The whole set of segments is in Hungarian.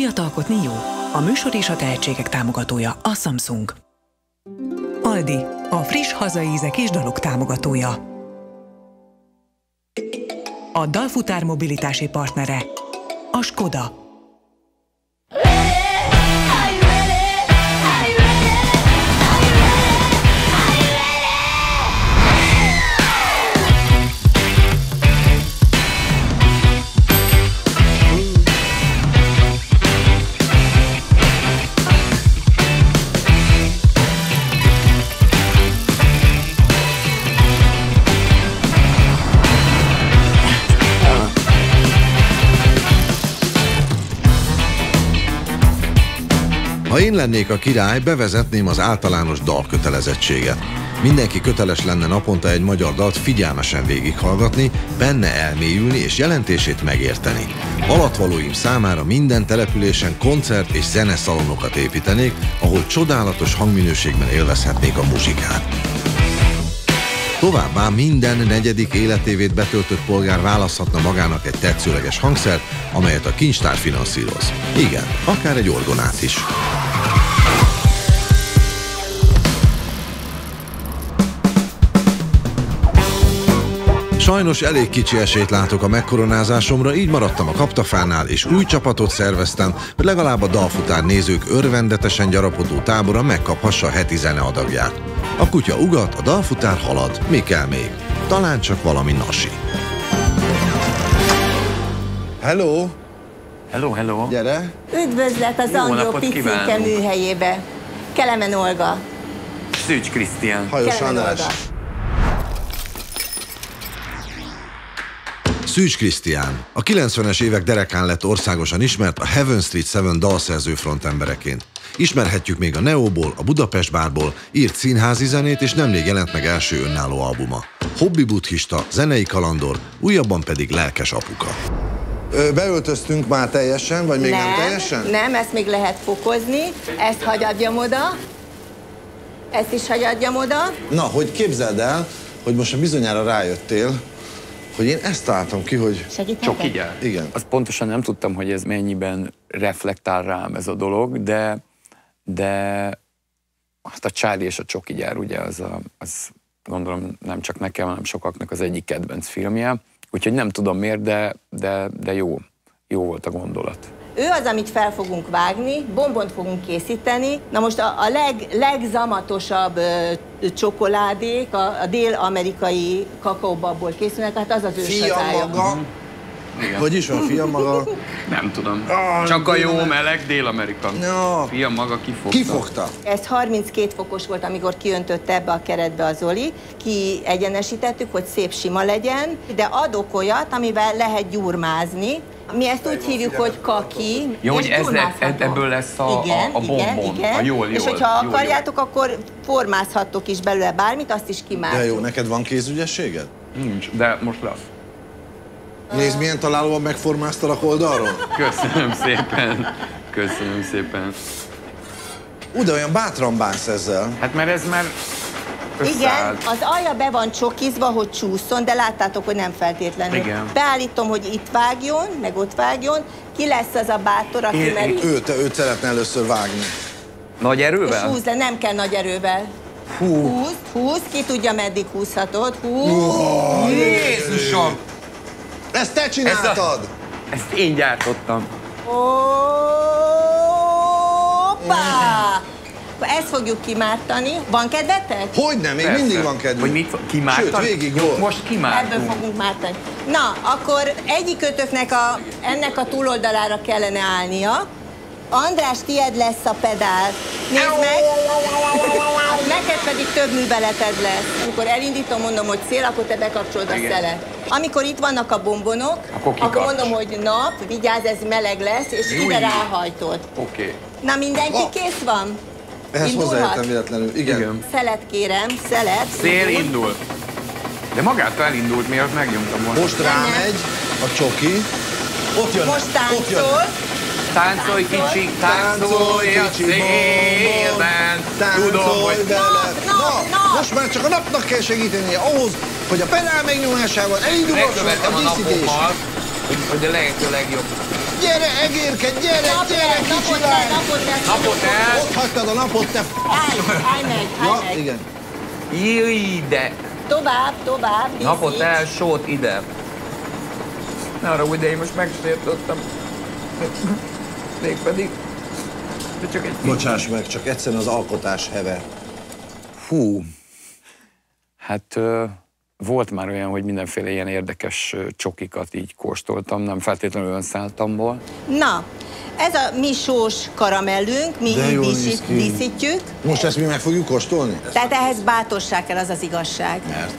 Újat alkotni jó. A műsor és a tehetségek támogatója a Samsung. Aldi, a friss hazai ízek és dalok támogatója. A Dalfutár mobilitási partnere a Skoda. Ha én lennék a király, bevezetném az általános dalkötelezettséget. Mindenki köteles lenne naponta egy magyar dalt figyelmesen végighallgatni, benne elmélyülni és jelentését megérteni. Alatvalóim számára minden településen koncert és zeneszalonokat építenék, ahol csodálatos hangminőségben élvezhetnék a muzsikát. Továbbá minden negyedik életévét betöltött polgár választhatna magának egy tetszőleges hangszert, amelyet a kincstár finanszíroz. Igen, akár egy orgonát is. Sajnos elég kicsi esélyt látok a megkoronázásomra, így maradtam a kaptafánál, és új csapatot szerveztem, hogy legalább a dalfutár nézők örvendetesen gyarapodó tábora megkaphassa a heti zeneadagját. A kutya ugat, a dalfutár halad, mi kell még? Talán csak valami nasi. Hello! Hello, hello. Gyere! Üdvözlet az napot Picike műhelyébe. Kelemen Olga. Szűcs Krisztián. Hajós András! Olga. Szűcs Krisztián. A 90-es évek derekán lett országosan ismert a Heaven Street 7 dalszerző frontembereként. Ismerhetjük még a Neóból, a Budapest Bárból, írt színházi zenét és nemrég jelent meg első önálló albuma. Hobbi buddhista, zenei kalandor, újabban pedig lelkes apuka. Ö, beöltöztünk már teljesen, vagy még nem, nem, teljesen? nem, ezt még lehet fokozni. Ezt hagyadjam oda. Ezt is hagyadjam oda. Na, hogy képzeld el, hogy most már bizonyára rájöttél, hogy én ezt találtam ki, hogy Segít Csak neked? így el. igen. Azt pontosan nem tudtam, hogy ez mennyiben reflektál rám ez a dolog, de, de hát a Charlie és a Csoki gyár, ugye, az, a, az gondolom nem csak nekem, hanem sokaknak az egyik kedvenc filmje. Úgyhogy nem tudom miért, de, de, de jó. Jó volt a gondolat. Ő az, amit fel fogunk vágni, bombont fogunk készíteni. Na most a, a leg, legzamatosabb ö, csokoládék, a, a dél-amerikai kakaóbabból készülnek, hát az az ő Fia sazája. maga, hogy is van fia maga? Nem tudom. Ah, Csak a jó meleg Dél-Amerika. Ja. Fia maga kifogta. Kifogta. Ez 32 fokos volt, amikor kiöntötte ebbe a keretbe a Zoli. Ki egyenesítettük, hogy szép sima legyen, de adok olyat, amivel lehet gyurmázni. Mi ezt úgy hívjuk, hogy kaki. Jó, és hogy ez le- gyurmázható. ebből lesz a- igen, a- a bombon. igen. A jól, És jól, hogyha jól, akarjátok, akkor formázhattok is belőle bármit, azt is De kimászni. jó, neked van kézügyességed? Nincs, de most lesz. Nézd, milyen találóan megformáztalak oldalról. Köszönöm szépen. Köszönöm szépen. Ú, de olyan bátran bánsz ezzel. Hát mert ez már Igen, az alja be van csokizva, hogy csúszson, de láttátok, hogy nem feltétlenül. Igen. Beállítom, hogy itt vágjon, meg ott vágjon. Ki lesz az a bátor, aki Én- meg... Ő, te, őt szeretne először vágni. Nagy És erővel? húzd le, nem kell nagy erővel. Hú. Húzd, húzd, ki tudja meddig húzhatod. Húzd. Jézusom! Ezt te csináltad! Ezt én gyártottam. Hoppá! Akkor Ezt fogjuk kimártani. Van kedvetek? Hogy nem, még Persze. mindig van kedvünk. Hogy mit kimártak? Sőt, végig Jó, volt. Most Ebből kimártunk. fogunk mártani. Na, akkor egyikötöknek a, ennek a túloldalára kellene állnia. András, tied lesz a pedál. Nézd meg! Neked pedig több műveleted lesz. Amikor elindítom, mondom, hogy szél, akkor te bekapcsolod a Igen. szelet. Amikor itt vannak a bombonok, Akkor akkor, mondom, hogy nap, vigyázz, ez meleg lesz, és Júj. ide ráhajtod. Oké. Na, mindenki kész van? Ehhez Indulhat? hozzájöttem véletlenül. Igen. Igen. Szelet kérem, szelet. Szél indul. De magától elindult, miatt megnyomtam volna. Most rámegy a csoki. Ott jön. Most Ott jön. táncol. Táncolj kicsi, táncolj a kicsi szélben. Tudom, hogy. Nap, nap, Na, nap. most már csak a napnak kell segíteni ahhoz, hogy a pedál megnyomásával elindulhasson a a díszítés. napomat, hogy, hogy a lehető legjobb Gyere, egérke, gyere, gyere, kicsi napot el! Ott hagytad a napot, te... Állj, állj meg, Ja, állj meg. igen. Jöjj ide! Tovább, tovább. víz Napot el, sót ide! Ne arra, hogy én most megsértottam. Mégpedig. De csak egy Bocsáss meg, csak egyszerűen az alkotás hever. Fú. Hát ö, volt már olyan, hogy mindenféle ilyen érdekes csokikat így kóstoltam, nem feltétlenül önszálltamból. Na, ez a mi sós karamellünk, mi De így díszít- díszítjük. Most ezt mi meg fogjuk kóstolni? Tehát ehhez bátorság kell, az az igazság. Mert?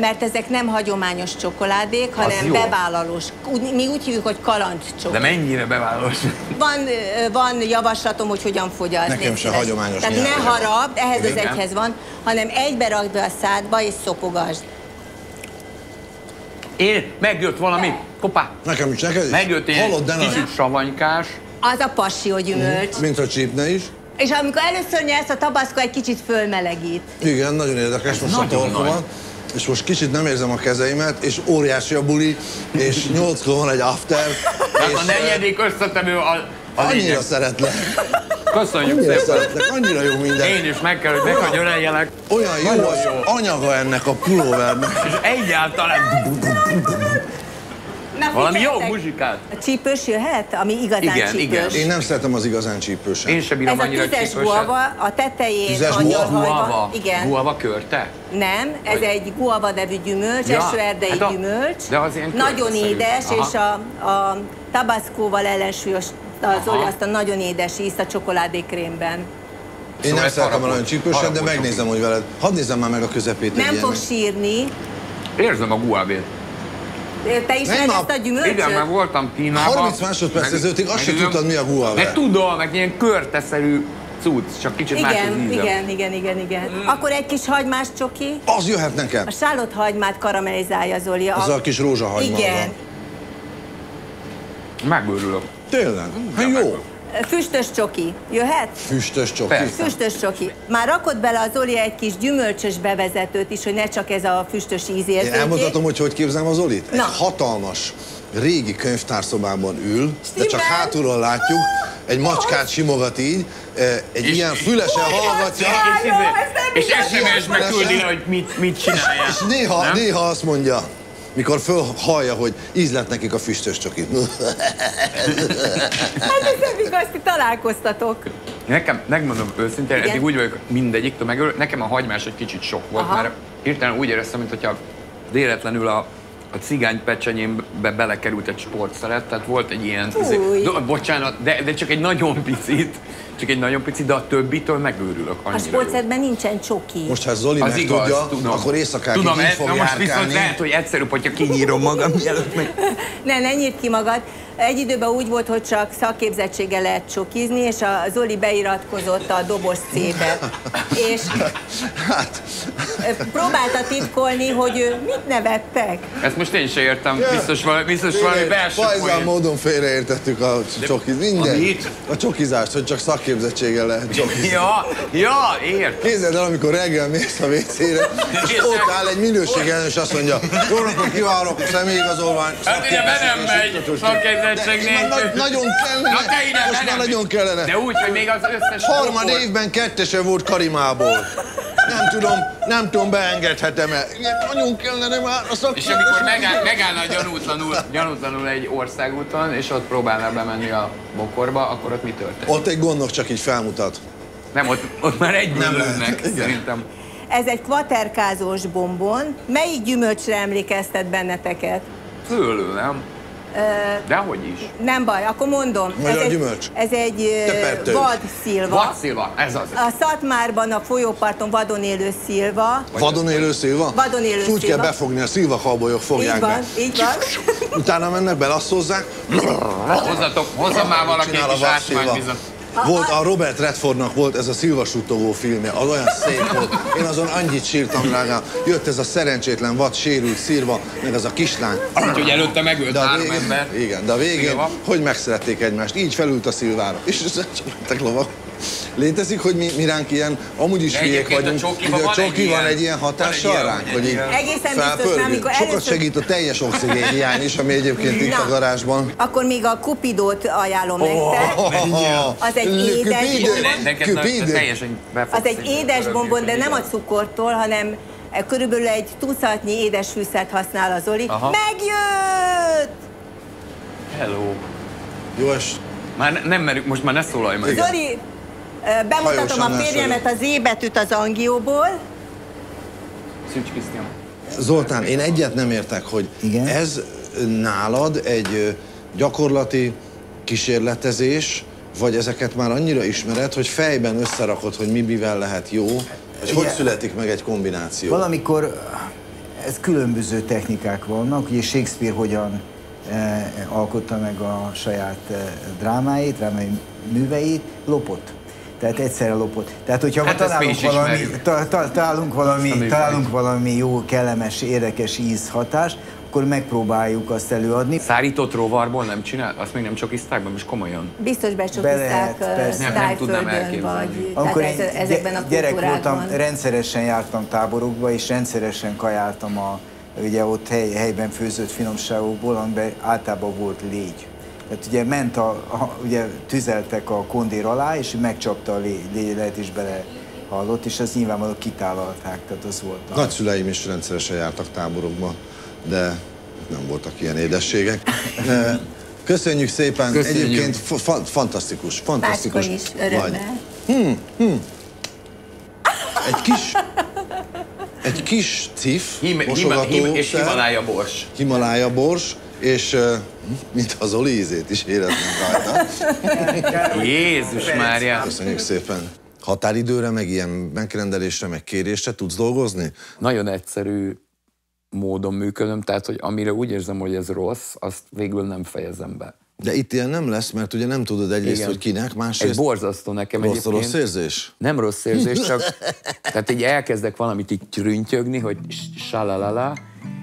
Mert ezek nem hagyományos csokoládék, hanem bevállalós. Úgy, mi úgy hívjuk, hogy kaland De csokoládé. mennyire bevállalós? Van, van javaslatom, hogy hogyan fogyaszt. Nekem se hagyományos Tehát ne harab, ehhez az Igen. egyhez van, hanem egybe rakd be a szádba és szopogasd. Én, megjött valami, kopá, Nekem is, neked is? megjött ilyen Hallod, de kicsit savanykás. Az a passió gyümölcs. Mint a csípne is. És amikor először nyersz, a tabaszko egy kicsit fölmelegít. Igen, nagyon érdekes, most Nagyon a van. És most kicsit nem érzem a kezeimet, és óriási a buli, és nyolckor van egy after. Tehát és, a negyedik összetevő a Annyira szeretlek, Köszönjük annyira szépen. szeretlek, annyira jó minden. Én is meg kell, hogy meghagyjon eljelek. Olyan jó az anyaga ennek a pulóvernek. És egyáltalán Na, valami jó muzsikát. A csípős jöhet, ami igazán Igen, csípős. igen. Én nem szeretem az igazán csípőset. Én sem bírom Ez a annyira tüzes csípőset. guava, a tetején Tüzes angyalhajva. Guava. Igen. Guava körte? Nem, ez egy guava nevű gyümölcs, Ja, esőerdei hát a- gyümölcs. de az ilyen Nagyon édes, Aha. és a, a tabaszkóval ellensúlyos az Aha. Azt a nagyon édes ízt a csokoládékrémben. Én Szóval nem szeretem a nagyon csípőset, de megnézem, hogy veled. Hadd nézzem már meg a közepét. Nem fog sírni. Érzem a guavét. Te ismered Nem, ezt a gyümölcsöt? Igen, mert voltam Kínában. 30 másodperc Meg- ezelőttig azt se megnézem. tudtad, mi a guava. De tudom, meg ilyen körteszerű cucc, csak kicsit más az Igen, íze. igen, igen, igen, igen. Akkor egy kis hagymás csoki. Az jöhet nekem. A sálott hagymát karamellizálja Zoli. Az a kis rózsahagyma. Igen. Megőrülök. Tényleg? Hát jó. Füstös csoki. Jöhet? Füstös csoki. Persze. Füstös csoki. Már rakott bele a Zoli egy kis gyümölcsös bevezetőt is, hogy ne csak ez a füstös íz Én elmondhatom, hogy hogy képzelem az Olit? Egy Na. hatalmas, régi könyvtárszobában ül, de csak Stimmel. hátulról látjuk, egy macskát simogat így, eh, egy És- ilyen fülesen hallgatja, És, ez nem és igaz. SMS-be küldi, hogy mit, mit csinálják. és néha, Nem? néha azt mondja, mikor fölhallja, hogy íz lett nekik a füstös csokit. Hát ez nem igaz, ti találkoztatok. Nekem, megmondom őszintén, Igen. eddig úgy vagyok mindegyiktől megőr, nekem a hagymás egy kicsit sok volt, Aha. mert hirtelen úgy éreztem, mintha véletlenül a, a cigány pecsenyémbe belekerült egy sportszeret, tehát volt egy ilyen, Fúj. do, bocsánat, de, de csak egy nagyon picit, csak egy nagyon picit, de a többitől megőrülök A sportszedben nincsen csoki. Most, ha Zoli Az igaz, tudom. akkor éjszakákig tudom, így ez- fog na most viszont lehet, hogy egyszerűbb, hogyha kinyírom magam, mielőtt meg... Ne, ne nyírd ki magad. Egy időben úgy volt, hogy csak szakképzettséggel lehet csokizni, és a Zoli beiratkozott a dobos C-be. És Hát, próbálta titkolni, hogy ő mit nevettek. Ezt most én se értem, biztos valami, biztos valami belső poén. módon félreértettük a csokiz. Minden. A csokizást, hogy csak szakképzettséggel lehet csokizni. Ja, ja, ért. Képzeld el, amikor reggel mész a WC-re, és ott áll egy minőségelnő, és azt mondja, jó napot kívánok, személyigazolvány. Hát ugye be nem megy, De na-. Nagyon kellene, Na te ide, most már nagyon kellene. De úgy, hogy még az összes... Harmad évben kettese volt Karimából. Nem tudom, nem tudom, beengedhetem-e. Nagyon kellene már a És szakképzettség. amikor megáll, megállna gyanútlanul, gyanútlanul egy országúton, és ott próbálná bemenni a bokorba, akkor ott mi történik? Ott egy gondok csak így felmutat. Nem, ott, ott már egy Nem lőnek, szerintem. Ez egy kvaterkázós bombon. Melyik gyümölcsre emlékeztet benneteket? Fölő, nem? Dehogy is. Nem baj, akkor mondom. Magyar ez egy, gyümölcs. Ez egy vad szilva. Vadszilva, ez az. A Szatmárban a folyóparton vadon élő szilva. Vadon élő szilva? Vadon élő Ezt Úgy kell szilva. befogni, a szilva kalbolyok fogják Így van, be. így van. Utána mennek, belasszozzák. Hozzatok, hozzam már valaki egy kis vadszilva. Volt a Robert Redfordnak volt ez a szilva suttogó filmje, az olyan szép volt. Én azon annyit sírtam, drágám. Jött ez a szerencsétlen vad, sérült szilva, meg az a kislány. Úgyhogy előtte megölt De a végén, ember. igen, de a végén, Szilva. hogy megszerették egymást. Így felült a szilvára. És csak mentek lovak. Létezik, hogy mi, mi ránk ilyen, amúgy is hülyék a vagyunk, a van egy csoki van ilyen- egy ilyen van egy hatással ilyen, ránk, hogy hogy így Egészen biztos, felpörgünk. Sokat először- segít a teljes oxigén hiány is, ami egyébként itt Na. a garázsban. Akkor még a kupidót ajánlom nektek. Az egy édes bombon. Az egy édes bombon, de nem a cukortól, hanem körülbelül egy tucatnyi édes fűszert használ az Zoli. Aha. Megjött! Hello. Jó, és Már ne- nem merünk, most már ne szólalj meg. Zoli, bemutatom Hajósan a férjemet a Z betűt az angióból. Szűcs Krisztián. Zoltán, én egyet nem értek, hogy Igen? ez nálad egy gyakorlati kísérletezés, vagy ezeket már annyira ismered, hogy fejben összerakod, hogy mi mivel lehet jó, és hogy születik meg egy kombináció. Valamikor ez különböző technikák vannak, ugye Shakespeare hogyan eh, alkotta meg a saját eh, drámáit, drámai műveit, lopott. Tehát egyszerre lopott. Tehát, hogyha Hát találunk, valami, ta, ta, találunk, valami, találunk valami jó, kellemes, érdekes ízhatást, akkor megpróbáljuk azt előadni. Szárított rovarból nem csinál? Azt még nem csokizták be, most komolyan. Biztos Be becsokizták. Nem, nem tudnám elképzelni. vagy Amikor én ez, ezekben a gy- gyerek voltam, rendszeresen jártam táborokba, és rendszeresen kajáltam a, ugye ott hely, helyben főzött finomságokból, amiben általában volt légy. Tehát ugye ment a, a ugye tüzeltek a kondér alá, és megcsapta a lé, légyet, és bele hallott, és azt nyilvánvalóan kitálalták, tehát az volt. A... Nagyszüleim is rendszeresen jártak táborokba, de nem voltak ilyen édességek. Köszönjük szépen, Köszönjük. egyébként fa- fa- fantasztikus, fantasztikus is vagy. örömmel. Egy kis, egy kis cif, Him, mosogató him, és Himalája bors. Himalája bors, és mint az Oli ízét is érezném rajta. Jézus Mária. Köszönjük szépen. Határidőre, meg ilyen megrendelésre, meg kérésre tudsz dolgozni? Nagyon egyszerű módon működöm, tehát hogy amire úgy érzem, hogy ez rossz, azt végül nem fejezem be. De itt ilyen nem lesz, mert ugye nem tudod egyrészt, Igen. hogy kinek, Ez másrészt borzasztó nekem rossz, egyébként. rossz érzés. Nem rossz érzés, csak tehát így elkezdek valamit így trüntyögni, hogy salalala,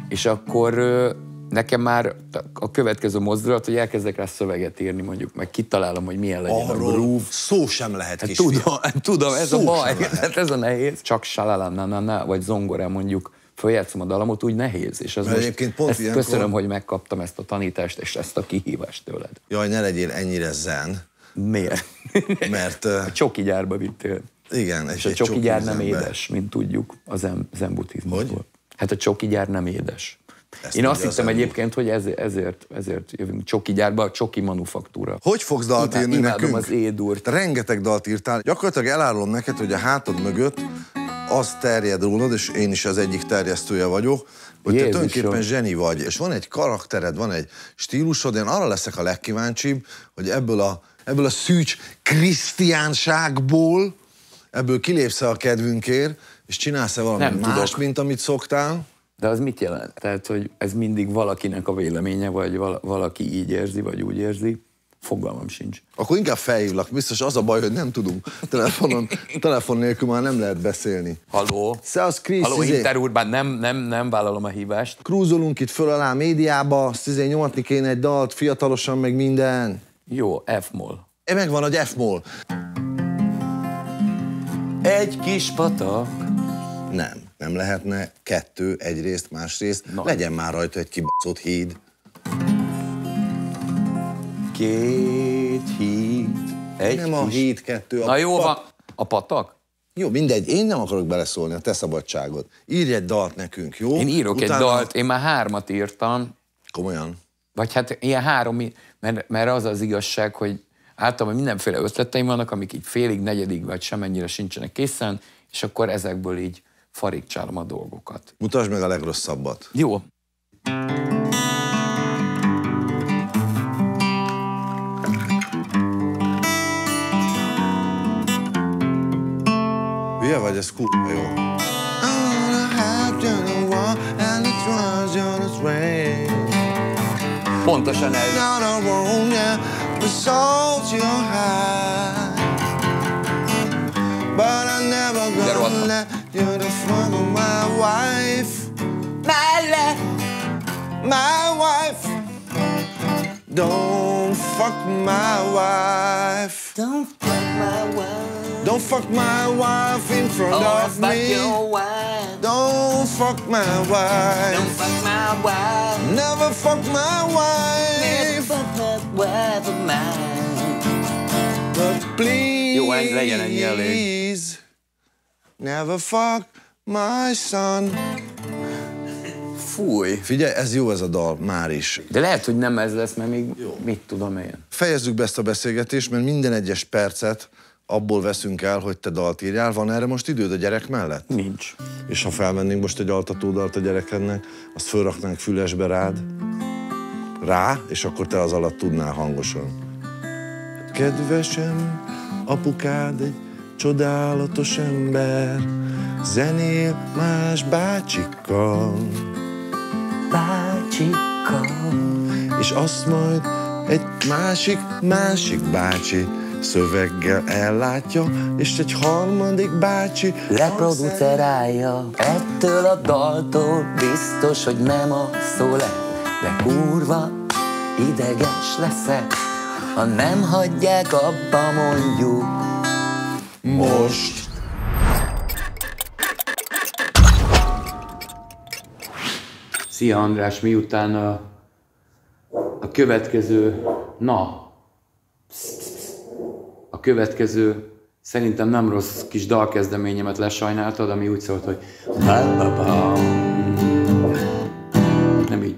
és akkor nekem már a következő mozdulat, hogy elkezdek rá szöveget írni mondjuk, meg kitalálom, hogy milyen legyen a Arról groove. szó sem lehet, Hát kisfiam. tudom, tudom, ez Szó a baj, hát ez a nehéz. Csak salala, na, na, na, vagy zongorán mondjuk följátszom a dalamot, úgy nehéz. És az Mert most, egyébként pont ezt ilyenkor- köszönöm, hogy megkaptam ezt a tanítást és ezt a kihívást tőled. Jaj, ne legyél ennyire zen, Miért? mert uh, A csoki gyárba vittél. igen, egy, És a egy csoki gyár nem édes, mint tudjuk a zen, buddhizmusból. Hát a csoki gyár nem édes. Ezt Én azt az hittem egyébként, hogy ezért, ezért, ezért jövünk csoki gyárba, a csoki manufaktúra. Hogy fogsz dalt Imád- írni imádom nekünk? az édurt. Te rengeteg dalt írtál. Gyakorlatilag elárulom neked, hogy a hátad mögött az terjed rólad, és én is az egyik terjesztője vagyok, hogy te Jézusom. tulajdonképpen zseni vagy, és van egy karaktered, van egy stílusod, én arra leszek a legkíváncsibb, hogy ebből a, ebből a szűcs krisztiánságból, ebből kilépsz a kedvünkért, és csinálsz-e valami Nem más, tudok. mint amit szoktál? De az mit jelent? Tehát, hogy ez mindig valakinek a véleménye, vagy vala- valaki így érzi, vagy úgy érzi. Fogalmam sincs. Akkor inkább felhívlak. Biztos az a baj, hogy nem tudunk. Telefonon, telefon nélkül már nem lehet beszélni. Haló? Szevasz, Krisz, Haló, izé. Interurbán, nem, nem, nem vállalom a hívást. Krúzolunk itt föl alá médiába, izé nyomatni kéne egy dalt, fiatalosan meg minden. Jó, F-mol. E megvan egy F-mol. Egy kis patak. Nem, nem lehetne kettő, egyrészt, másrészt. Na. Legyen már rajta egy kibaszott híd. Két híd. Egy nem a kis... híd, kettő, a Na jó pat- van. A patak? Jó, mindegy, én nem akarok beleszólni a te szabadságod. Írj egy dalt nekünk, jó? Én írok Utána... egy dalt, én már hármat írtam, Komolyan. vagy hát ilyen három, mert, mert az az igazság, hogy általában mindenféle ötleteim vannak, amik így félig, negyedik, vagy semennyire sincsenek készen, és akkor ezekből így farigcsálom a dolgokat. Mutasd meg a legrosszabbat. Jó. Hülye vagy, ez kurva jó. Pontosan ez. But I'm never gonna let you the fuck of my wife. My life, my wife. Don't fuck my wife. Don't fuck my wife. Don't fuck my wife in front Oh, of me. your wife. Don't fuck my wife. Don't fuck my wife. Never fuck my wife. Never wife. fuck that wife of mine. But please. Jó, ennyi legyen ennyi elég. Never fuck my son. Fúj. Figyelj, ez jó ez a dal, már is. De lehet, hogy nem ez lesz, mert még mit tudom én. Fejezzük be ezt a beszélgetést, mert minden egyes percet abból veszünk el, hogy te dalt írjál. Van erre most időd a gyerek mellett? Nincs. És ha felmennénk most egy altatódalt a gyerekednek, azt fölraknánk fülesbe rád, rá, és akkor te az alatt tudnál hangosan. Kedvesem, apukád egy csodálatos ember, zenél más bácsikkal, Bácsika. és azt majd egy másik, másik bácsi szöveggel ellátja, és egy harmadik bácsi Leproducerálja. Ettől a daltól Biztos, hogy nem a szó lett De kurva ideges leszek Ha nem hagyják abba mondjuk. Most. Szia András, miután a, a következő, na, a következő szerintem nem rossz kis dalkezdeményemet lesajnáltad, ami úgy szólt, hogy nem így,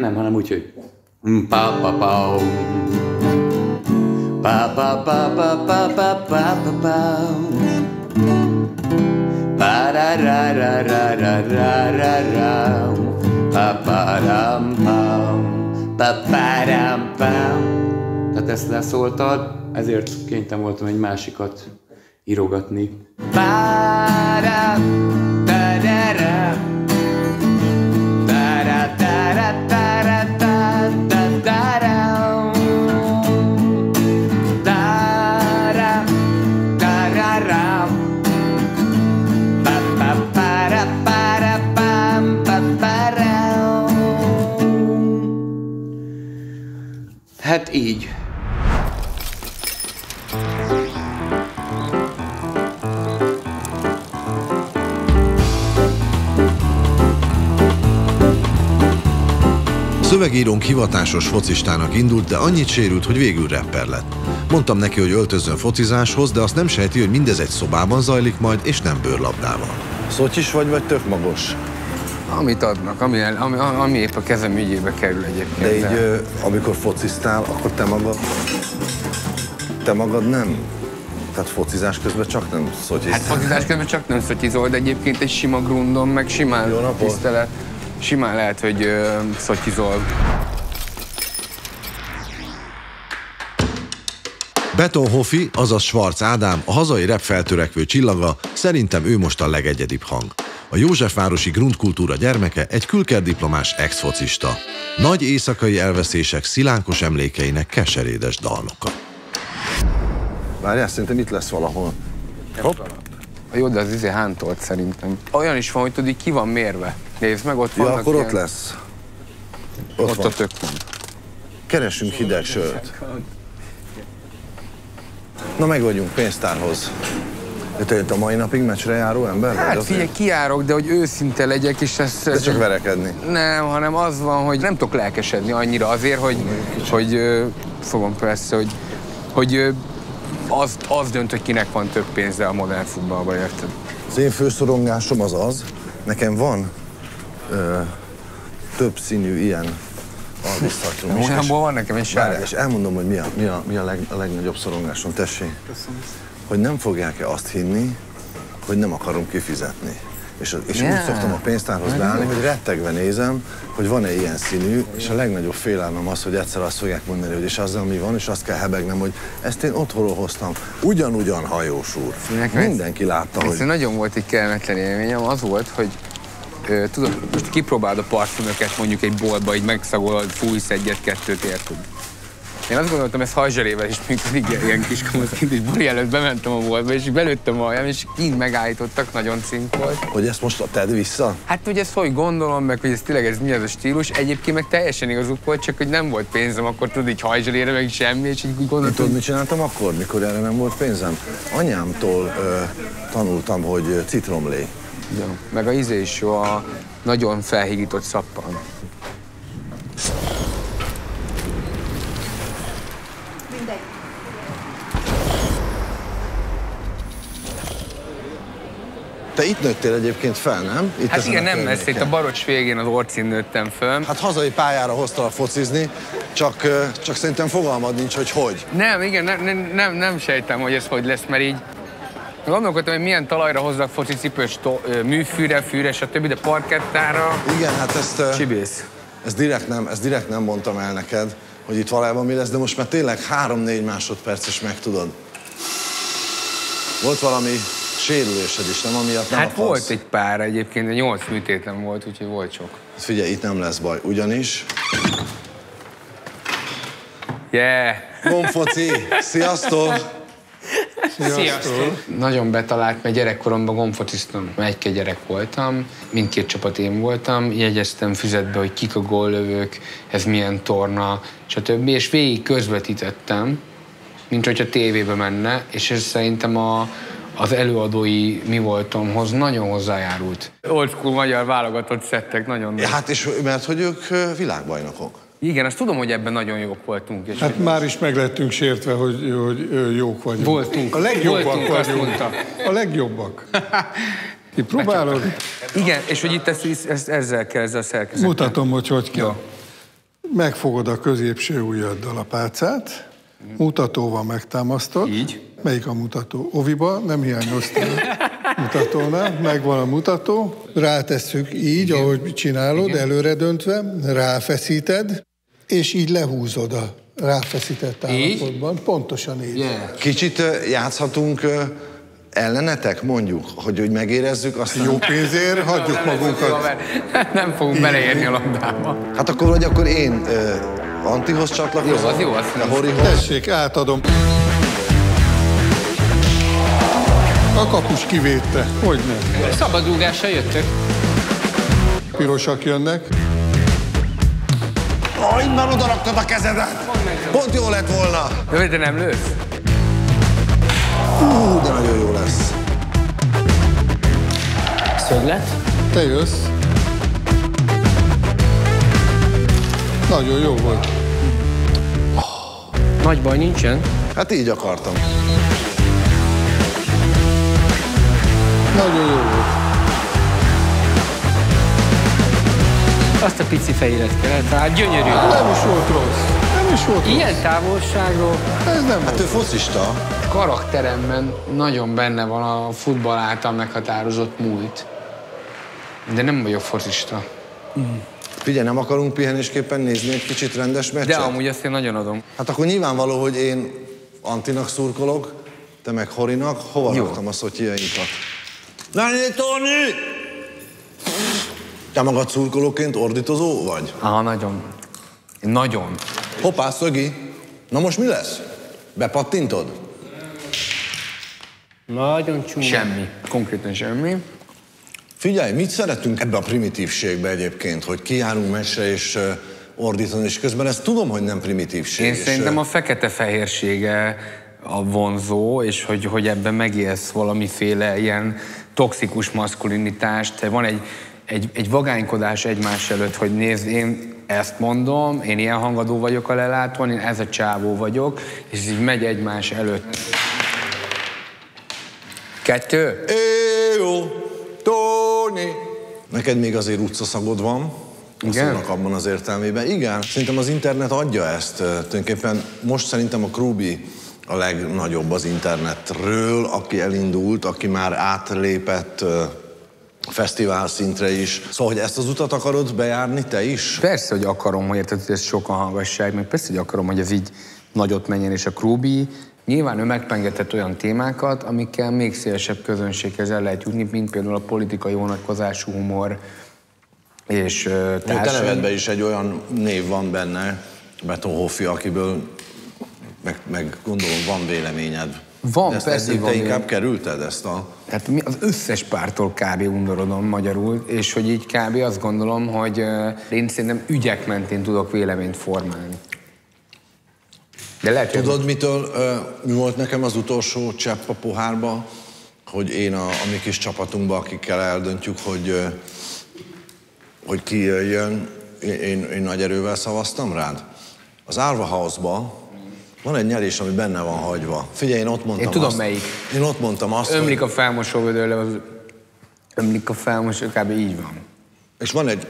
nem, hanem úgy, hogy pa-pa-pam. Pa-pa-pa-pa-pa-pa-pa-pa-pa-pam. Pa-ra-ra-ra-ra-ra-ra-ra-ra. Pa-pa-ram-pam. Pa-pa-ram-pam. Tehát ezt leszóltad, ezért kénytem voltam egy másikat írogatni. Pa-ra, Hát így. Szövegírónk hivatásos focistának indult, de annyit sérült, hogy végül rapper lett. Mondtam neki, hogy öltözzön focizáshoz, de azt nem sejti, hogy mindez egy szobában zajlik majd, és nem bőrlabdával. Szotyis vagy, vagy tök magos? Amit adnak, ami, ami, ami épp a kezem ügyébe kerül egyébként. De így, ö, amikor fociztál, akkor te magad, te magad nem, tehát focizás közben csak nem szotyiztál. Hát focizás közben csak nem szotyizol, de egyébként egy sima grundon, meg simán Jó napot! tisztelet. Simán lehet, hogy ö, szotyizol. Beton Hoffi, azaz Schwarz Ádám, a hazai rap feltörekvő csillaga, szerintem ő most a legegyedibb hang. A Józsefvárosi grundkultúra gyermeke egy külkerdiplomás ex-focista. Nagy éjszakai elveszések szilánkos emlékeinek keserédes dalnoka. Várjál, szerintem itt lesz valahol. Hopp. Jó, de az izé hántolt szerintem. Olyan is van, hogy tudod, ki van mérve. Nézd meg, ott Ja, vannak akkor ott ilyen- lesz. Ott, Ott van. a tök van. Keresünk hideg sört. Na meg vagyunk, pénztárhoz. De te a mai napig meccsre járó ember? Hát figyelj, kiárok, de hogy őszinte legyek, és ez... De csak verekedni. Nem, hanem az van, hogy nem tudok lelkesedni annyira azért, hogy, hogy ö, fogom persze, hogy, hogy az, az dönt, hogy kinek van több pénze a modern futballban, érted? Az én főszorongásom az az, nekem van ö, több színű ilyen és- Olyanból van nekem egy sárga. és elmondom, hogy mi a, mi a, mi a, leg, a legnagyobb szorongásom, tessék. Hogy nem fogják-e azt hinni, hogy nem akarom kifizetni. És, és Yeah. úgy szoktam a pénztárhoz beállni, hogy rettegve nézem, hogy van-e ilyen színű, és a legnagyobb félelmem az, hogy egyszer azt fogják mondani, hogy és azzal mi van, és azt kell hebegnem, hogy ezt én otthonról hoztam. Ugyanúgyan hajós úr. Nekem Mindenki látta, Ez hogy... nagyon volt egy kellemetlen élményem, az volt, hogy ö, tudod, most kipróbálod a parfümöket mondjuk egy boltba, így megszagolod, fújsz egyet, kettőt, érted? Én azt gondoltam, ez hajzserével is működik, ilyen- kis kamatként, és buli előtt bementem a boltba, és belőttem a hajam, és kint megállítottak, nagyon cink volt. Hogy ezt most tedd vissza? Hát ugye ezt hogy gondolom, meg hogy ez tényleg ez mi az a stílus, egyébként meg teljesen igazuk volt, csak hogy nem volt pénzem, akkor tudod így hajzselére, meg semmi, és így gondoltam, tudod, mit csináltam akkor, mikor erre nem volt pénzem? Anyámtól ö, tanultam, hogy citromlé. Ja, meg a íze is jó, a nagyon felhígított szappan. Te itt nőttél egyébként fel, nem? Itt Hát igen, nem messze, itt a. Barocs végén az Orcin nőttem föl. Hát hazai pályára hoztalak focizni, csak, csak szerintem fogalmad nincs, hogy hogy. Nem, igen, nem, nem, nem, sejtem, hogy ez hogy lesz, mert így gondolkodtam, hogy milyen talajra hozzak focicipős to- ö, műfűre, fűre, stb., de parkettára Igen, hát ezt, csibész. ezt, direkt nem, ezt direkt nem mondtam el neked, hogy itt valójában mi lesz, de most már tényleg 3-4 másodperces megtudod. Volt valami sérülésed is, nem? Amiatt nem Hát akarsz. volt egy pár egyébként, de nyolc műtétem volt, úgyhogy volt sok. Figyelj, itt nem lesz baj, ugyanis... Yeah! Gomfoci, sziasztok! Sziasztok! Nagyon betalált, mert gyerekkoromban gomfotiztam. Egy-két gyerek voltam, mindkét csapat én voltam, jegyeztem füzetbe, hogy kik a góllövők, ez milyen torna, stb. És végig közvetítettem, mint hogyha tévébe menne, és ez szerintem a, az előadói mi voltomhoz nagyon hozzájárult. Old school magyar válogatott szettek, nagyon Ja, hát és mert hogy ők világbajnokok. Igen, azt tudom, hogy ebben nagyon jók voltunk. És Hát már is meg lettünk sértve, hogy, hogy jók vagyunk. Voltunk. A legjobbak Voltunk, azt vagyunk. mondta. A legjobbak. Ki próbálod? Igen, és hogy itt ezt, ezt, ezzel kell, ezzel a szerkezettel. Mutatom, hogy hogy kell. Megfogod a középső ujjaddal a pálcát, mutatóval megtámasztod. Így. Melyik a mutató? Oviba, nem hiányoztál mutatónál, megvan a mutató, rátesszük így, ahogy csinálod, Igen. előre döntve, ráfeszíted, és így lehúzod a ráfeszített Így? állapotban. Pontosan így. Yeah. Kicsit játszhatunk ellenetek, mondjuk, hogy úgy megérezzük, aztán... Jó pénzért hagyjuk magunkat. Nem fogunk beleérni a labdába. Hát akkor, hogy akkor én ö, Antihoz csatlakozom? Jó, az jó, azt. Horihoz? Tessék, átadom. A kapus kivédte. Hogy nem? Szabadrúgással jöttök. Pirosak jönnek. Ah, innen oda raktad a kezedet! Pont jó lett volna! De, de nem lősz? Ú, de nagyon jó lesz. Szöglet. Te jössz. Nagyon jó volt. Nagy baj nincsen. Hát így akartam. Nagyon jó volt. Azt a pici fehéret kellett rá. Gyönyörű. Nem is volt rossz. Nem is volt rossz. Ilyen távolságról. Ez nem Hát volt. ő focista. Karakteremben nagyon benne van a futball által meghatározott múlt. De nem vagyok focista. Figyelj, nem akarunk pihenésképpen nézni egy kicsit rendes meccset? De amúgy azt én nagyon adom. Hát akkor nyilvánvaló, hogy én Antinak szurkolok, te meg Horinak. Hova Jó. raktam a szotyiainkat? Nani, Tony! Te magad szurkolóként ordítozó vagy? Aha, nagyon. Nagyon. Hoppá, Szögi! Na most mi lesz? Bepattintod? Nagyon csúnya. Semmi. Konkrétan semmi. Figyelj, mit szeretünk ebbe a primitívségbe egyébként, hogy kijárunk meccsre és ordítani, és közben ezt tudom, hogy nem primitívség. Én és, szerintem a fekete-fehérsége a vonzó, és hogy, hogy ebben megélsz valamiféle ilyen toxikus maszkulinitást. Van egy, egy, egy vagánykodás egymás előtt, hogy nézd, én ezt mondom, én ilyen hangadó vagyok a lelátón, én ez a csávó vagyok, és ez így megy egymás előtt. Kettő? É, jó, Tony! Neked még azért utcaszagod van, Igen? szónak abban az értelmében. Igen, szerintem az internet adja ezt. Tulajdonképpen most szerintem a Krubi a legnagyobb az internetről, aki elindult, aki már átlépett fesztivál szintre is. Szóval, hogy ezt az utat akarod bejárni te is? Persze, hogy akarom, hogy érted, hogy ez sokan hallgassák, meg persze, hogy akarom, hogy ez így nagyot menjen, és a Krúbi nyilván ő megpengetett olyan témákat, amikkel még szélesebb közönséghez el lehet jutni, mint például a politikai vonatkozású humor és A te társai. nevedben is egy olyan név van benne, Beton Hoffi, akiből meg, meg gondolom van véleményed. Van, De ezt, persze, ezt van te inkább kerülted ezt a... Tehát mi az összes pártól kb. undorodom magyarul, és hogy így kb. azt gondolom, hogy én szerintem ügyek mentén tudok véleményt formálni. De lehet, hogy Tudod, mitől, ö, mi volt nekem az utolsó csepp a pohárba? Hogy én a, a mi kis csapatunkban, akikkel eldöntjük, hogy, hogy ki jöjjön, én, én, én nagy erővel szavaztam rád. Az Árva House-ba van egy nyelés, ami benne van hagyva. Figyelj, én ott mondtam Én tudom, azt, melyik. Én ott mondtam azt, ömlik hogy, a felmosóvödörle, az ömlik a felmosó, kb. így van. és van egy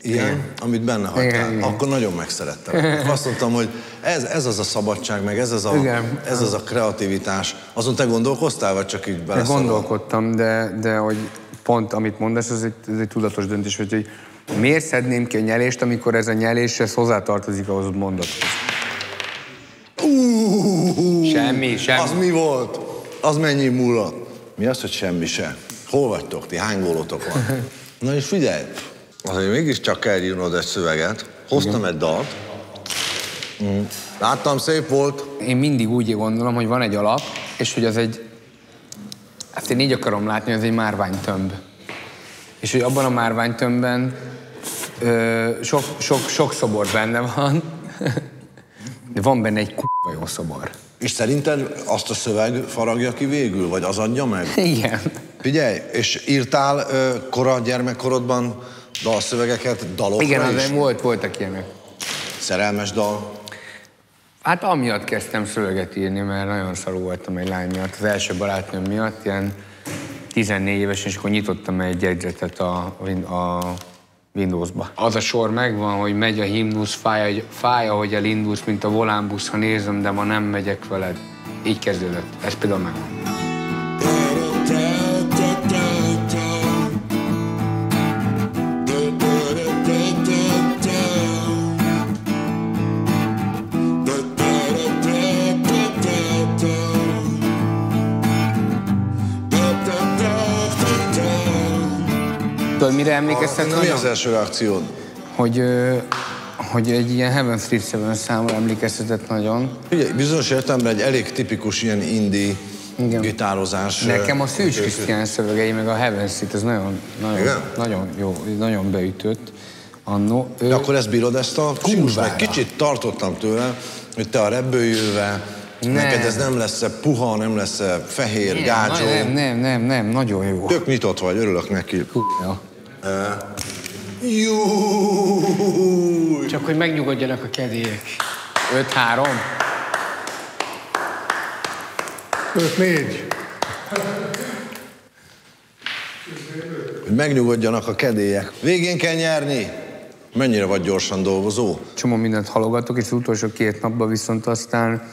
ilyen, Igen. amit benne hagytál. Igen. Akkor nagyon megszerettem. Azt mondtam, hogy ez, ez az a szabadság, meg ez az a, Igen. ez az a kreativitás. Azon te gondolkoztál, vagy csak így De beleszóltál? gondolkodtam, de, de hogy pont amit mondasz, ez egy, ez egy tudatos döntés, hogy, hogy miért szedném ki a nyelést, amikor ez a nyelés ez hozzátartozik ahhoz a mondathoz. Uh, Semmi, semmi. Az mi volt? Az mennyi múlott? Mi az, hogy semmi se? Hol vagytok ti? Hány gólotok van? Na és figyelj, azért mégiscsak kell írnod egy szöveget. Hoztam egy dalt. Mm. Láttam, szép volt. Én mindig úgy gondolom, hogy van egy alap, és hogy az egy, ezt én így akarom látni, hogy az egy márványtömb. És hogy abban a márványtömbben ö, sok, sok, sok szobor benne van, de van benne egy k***a jó szobor. És szerinted azt a szöveg faragja ki végül, vagy az adja meg? Igen. Figyelj, és írtál ö, kora gyermekkorodban dalszövegeket dalokra Igen, is? volt, voltak ilyenek. Szerelmes dal? Hát amiatt kezdtem szöveget írni, mert nagyon szarú voltam egy lány miatt, az első barátnőm miatt, ilyen 14 évesen, és akkor nyitottam egy jegyzetet a, a Windowsba. Az a sor megvan, hogy megy a himnusz, fáj, hogy- fáj, ahogy elindulsz, mint a volánbusz, ha nézem, de ma nem megyek veled. Így kezdődött. Ez például megvan. Tudod, mire emlékeztet? Mi az első reakciód? Hogy, hogy egy ilyen Heaven Street Seven számra emlékeztetett nagyon. Figyelj, bizonyos értelemben egy elég tipikus ilyen indie Igen. gitározás. Nekem a Szűcs Krisztián szövegei, meg a Heaven Street, ez nagyon, nagyon, Igen? nagyon jó, nagyon beütött. Annó. De akkor ezt bírod, ezt a Kurvára. meg kicsit tartottam tőle, hogy te a rebből jöve, Nem. neked ez nem lesz puha, nem lesz fehér, nem, gácsó. nem, nem, nem, nem, nagyon jó. Tök nyitott vagy, örülök neki. Kurva. Jó. Csak hogy megnyugodjanak a kedélyek. 5-3. 5-4. Hogy megnyugodjanak a kedélyek. Végén kell nyerni. Mennyire vagy gyorsan dolgozó? Csomó mindent halogatok, és az utolsó két napban viszont aztán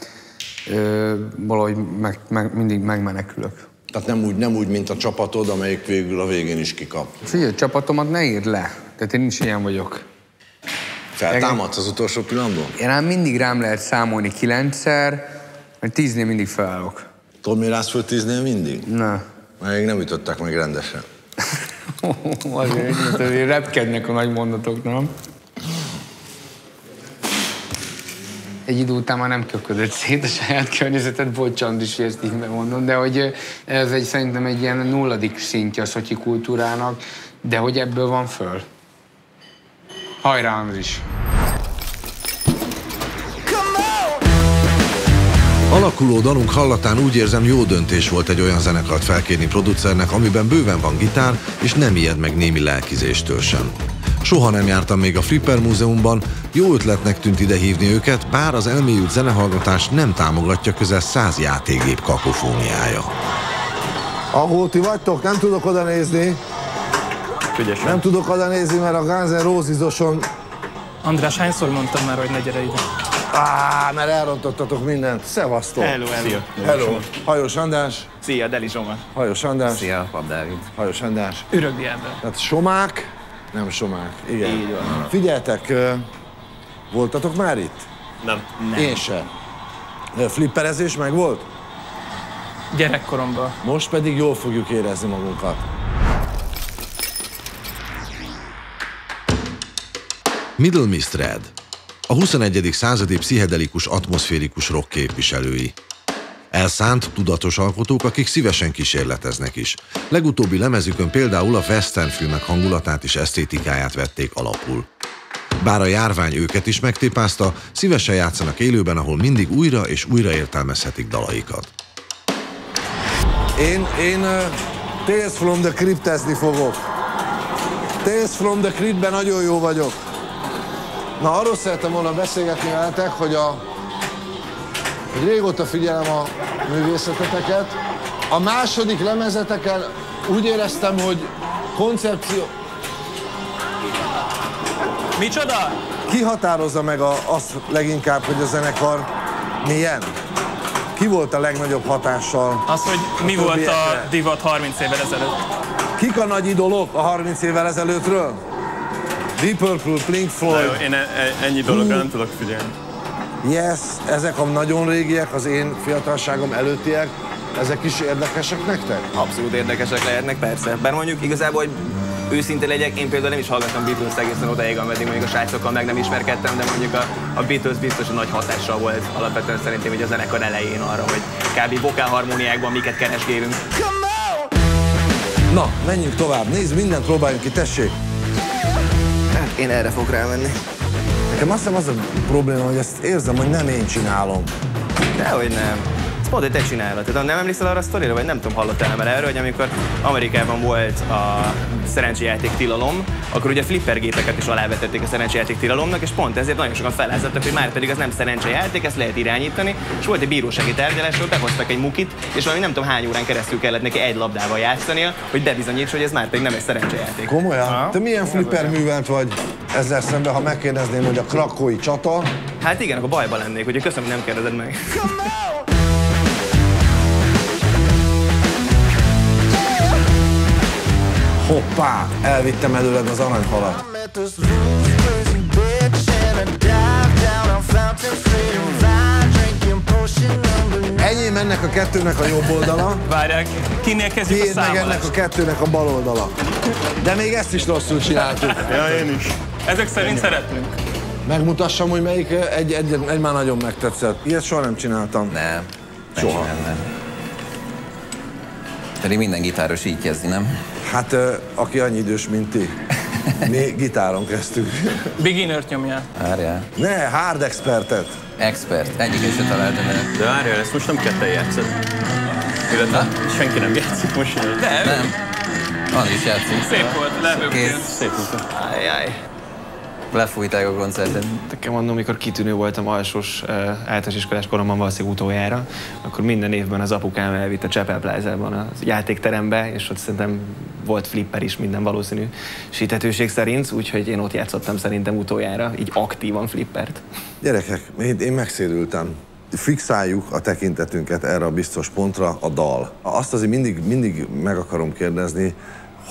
ö, valahogy meg, meg, mindig megmenekülök. Tehát nem úgy, nem úgy, mint a csapatod, amelyik végül a végén is kikap. Figyelj, a csapatomat ne írd le. Tehát én is ilyen vagyok. Feltámadsz az utolsó pillanatban? Én rám mindig rám lehet számolni kilencszer, mert tíznél mindig felállok. Tudod, mi rász föl tíznél mindig? Na. Még nem ütöttek meg rendesen. azért, azért repkednek a nagy mondatok, nem? Egy idő után már nem köködött szét a saját környezetet, bocsánat is, ezt így megmondom, de hogy ez egy, szerintem egy ilyen nulladik szintje a szotyi kultúrának, de hogy ebből van föl. Hajrá, Andris! Alakuló dalunk hallatán úgy érzem jó döntés volt egy olyan zenekart felkérni producernek, amiben bőven van gitár, és nem ijed meg némi lelkizéstől sem. Soha nem jártam még a Flipper Múzeumban, jó ötletnek tűnt ide hívni őket, bár az elmélyült zenehallgatás nem támogatja közel száz játékgép kakofóniája. Ahol ti vagytok, nem tudok oda nézni. Ügyesen. Nem tudok oda nézni, mert a Guns N' Roses-oson... András, hányszor mondtam már, hogy ne gyere ide? Á, mert elrontottatok mindent. Szevasztok. Hello, hello. Szia. Hello. Hajós András. Szia, Deli Zsoma. Hajós András. Szia, Pap Dávid. Hajós András. Ürögdi ember. Tehát somák, nem somák. Igen. Így van. Figyeltek, voltatok már itt? Nem. nem. Én se. Ö, Flipperezés meg volt? Gyerekkoromban. Most pedig jól fogjuk érezni magunkat. Middle Mist Red. a 21. századi pszichedelikus atmoszférikus rock képviselői. Elszánt, tudatos alkotók, akik szívesen kísérleteznek is. Legutóbbi lemezükön például a western filmek hangulatát és esztétikáját vették alapul. Bár a járvány őket is megtépázta, szívesen játszanak élőben, ahol mindig újra és újra értelmezhetik dalaikat. Én, én uh, Tales from the Crypt-ezni fogok. Tales from the Crypt-ben nagyon jó vagyok. Na, arról szerettem volna beszélgetni veletek, hogy a hogy régóta figyelem a művészeteteket. A második lemezeteken úgy éreztem, hogy koncepció... Micsoda? Ki határozza meg a, azt leginkább, hogy a zenekar milyen? Ki volt a legnagyobb hatással? Az, hogy mi a volt a divat 30 évvel ezelőtt. Kik a nagy idolok a 30 évvel ezelőttről? Deep Purple, Pink Na Floyd. jó, én e- e- ennyi dologra nem tudok figyelni. Yes, ezek a nagyon régiek, az én fiatalságom előttiek, ezek is érdekesek nektek? Abszolút érdekesek lehetnek, persze. Bár mondjuk igazából, hogy őszinte legyek, én például nem is hallgattam Beatles egészen odaig, ameddig mondjuk a srácokkal meg nem ismerkedtem, de mondjuk a, a Beatles biztos, hogy nagy hatással volt alapvetően szerintem hogy a zenekar elején arra, hogy kb. vokálharmóniákban miket keresgélünk. Na, menjünk tovább, nézd, mindent próbáljunk ki, tessék! Hát én erre fog rámenni. Nekem azt hiszem az a probléma, hogy ezt érzem, hogy nem én csinálom. Dehogy nem. Ezt pont, hogy te csinálod. Tehát nem emlékszel arra a sztorira, vagy nem tudom, hallottál már erről, hogy amikor Amerikában volt a szerencséjáték tilalom, akkor ugye flippergépeket is alávetették a szerencséjáték tilalomnak, és pont ezért nagyon sokan felázadtak, hogy már pedig az nem szerencséjáték, ezt lehet irányítani, és volt egy bírósági tárgyalás, ahol behoztak egy mukit, és valami nem tudom hány órán keresztül kellett neki egy labdával játszania, hogy bebizonyíts, hogy ez már pedig nem egy szerencséjáték. Komolyan? Te milyen flipper művelt vagy ezzel szemben, ha megkérdezném, hogy a krakói csata, Hát igen, akkor bajban lennék, hogy köszönöm, hogy nem kérdezed meg. Hoppá, elvittem előled az aranyhalat. Enyém ennek a kettőnek a jobb oldala, Várják, kinél kezdjük a tiéd meg ennek a kettőnek a bal oldala. De még ezt is rosszul csináltuk. Ja, én is. Ezek szerint szeretünk. Megmutassam, hogy melyik egy, egy, egy már nagyon megtetszett. Ilyet soha nem csináltam. Nem. Soha. Nem, nem. Pedig minden gitáros így kezdi, nem? Hát, aki annyi idős, mint ti. Mi gitáron kezdtük. Beginner-t nyomjál. Várjál. Ne, hard expertet. Expert. Egyik se találtam el. De várjál, ezt most nem ketten játszod. Illetve senki nem játszik most. Nem. Nem. Andris játszik. Szép volt, levőként. Szép volt. Ajjaj. Lefújták a koncertet. Nekem mondom, amikor kitűnő voltam alsós általános iskolás koromban valószínűleg utoljára, akkor minden évben az apukám elvitt a Chapel Plaza-ban a játékterembe, és ott szerintem volt flipper is minden valószínű sítetőség szerint, úgyhogy én ott játszottam szerintem utoljára, így aktívan flippert. Gyerekek, én, én megszédültem. Fixáljuk a tekintetünket erre a biztos pontra, a dal. Azt azért mindig, mindig meg akarom kérdezni,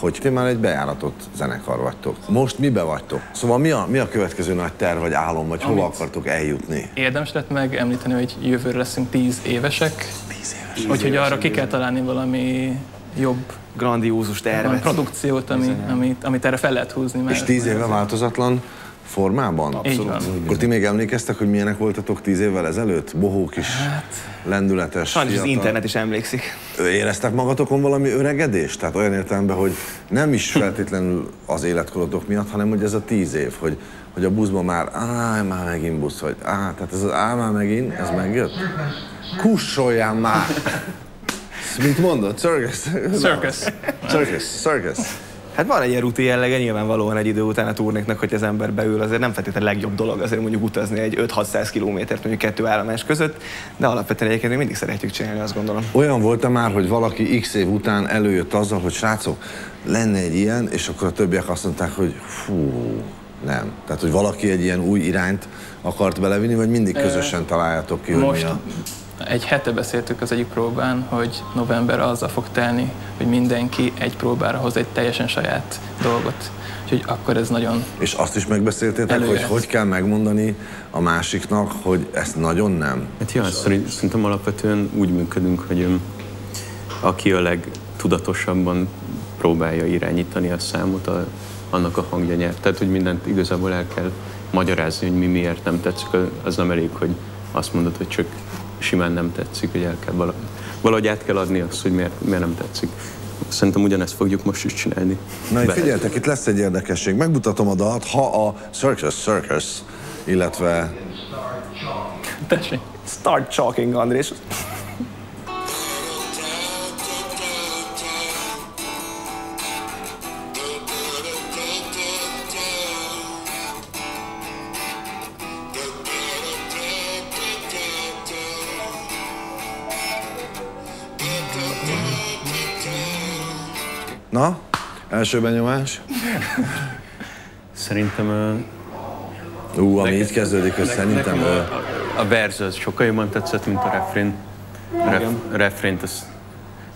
hogy ti már egy bejáratott zenekar vagytok. Most mibe vagytok? Szóval mi a, mi a következő nagy terv, vagy álom, vagy hova akartok eljutni? Érdemes lett megemlíteni, hogy jövőre leszünk 10 évesek. 10 évesek. Úgyhogy arra ki kell találni valami jobb Grandiózus tervet. produkciót, ami, amit, amit erre fel lehet húzni. Mert, És tíz éve változatlan formában? Abszolút. Akkor ti még emlékeztek, hogy milyenek voltatok tíz évvel ezelőtt? Bohók is, lendületes, Sajnos az fiatal. internet is emlékszik. Éreztek magatokon valami öregedést? Tehát olyan értelemben, hogy nem is feltétlenül az életkorotok miatt, hanem hogy ez a tíz év, hogy, hogy a buszban már, áh, már megint busz, vagy áh, tehát ez az áh, már megint, ez megjött? Kussoljál már! Mit mondod? Circus? Circus. Circus, circus. Hát van egy ilyen rutin jellege, nyilvánvalóan egy idő után a turnéknak, hogy az ember beül, azért nem feltétlenül a legjobb dolog azért mondjuk utazni egy 5-600 kilométert mondjuk kettő állomás között, de alapvetően egyébként mindig szeretjük csinálni, azt gondolom. Olyan volt már, hogy valaki x év után előjött azzal, hogy srácok, lenne egy ilyen, és akkor a többiek azt mondták, hogy fú, nem. Tehát, hogy valaki egy ilyen új irányt akart belevinni, vagy mindig közösen találjátok ki, hogy mi Most a... egy hete beszéltük az egyik próbán, hogy november azzal fog telni, hogy mindenki egy próbára hoz egy teljesen saját dolgot. Úgyhogy akkor ez nagyon És azt is megbeszéltétek, Előre. hogy hogy kell megmondani a másiknak, hogy ezt nagyon nem? Hát ja, szerint, szerintem alapvetően úgy működünk, hogy öm, aki a legtudatosabban próbálja irányítani a számot, a, annak a hangja nyer. Tehát, hogy mindent igazából el kell magyarázni, hogy mi miért nem tetszik, az nem elég, hogy azt mondod, hogy csak simán nem tetszik, hogy el kell valahogy, valahogy át kell adni azt, hogy miért, miért nem tetszik. Szerintem ugyanezt fogjuk most is csinálni. Na, itt figyeltek, itt lesz egy érdekesség. Megmutatom a dalt, ha a Circus Circus, illetve... Tessék. Start talking, Andrés. Első benyomás? Szerintem... Ú, ami így kezdődik, hogy szerintem... A, a verz az sokkal jobban tetszett, mint a refrén. Ref, refrént azt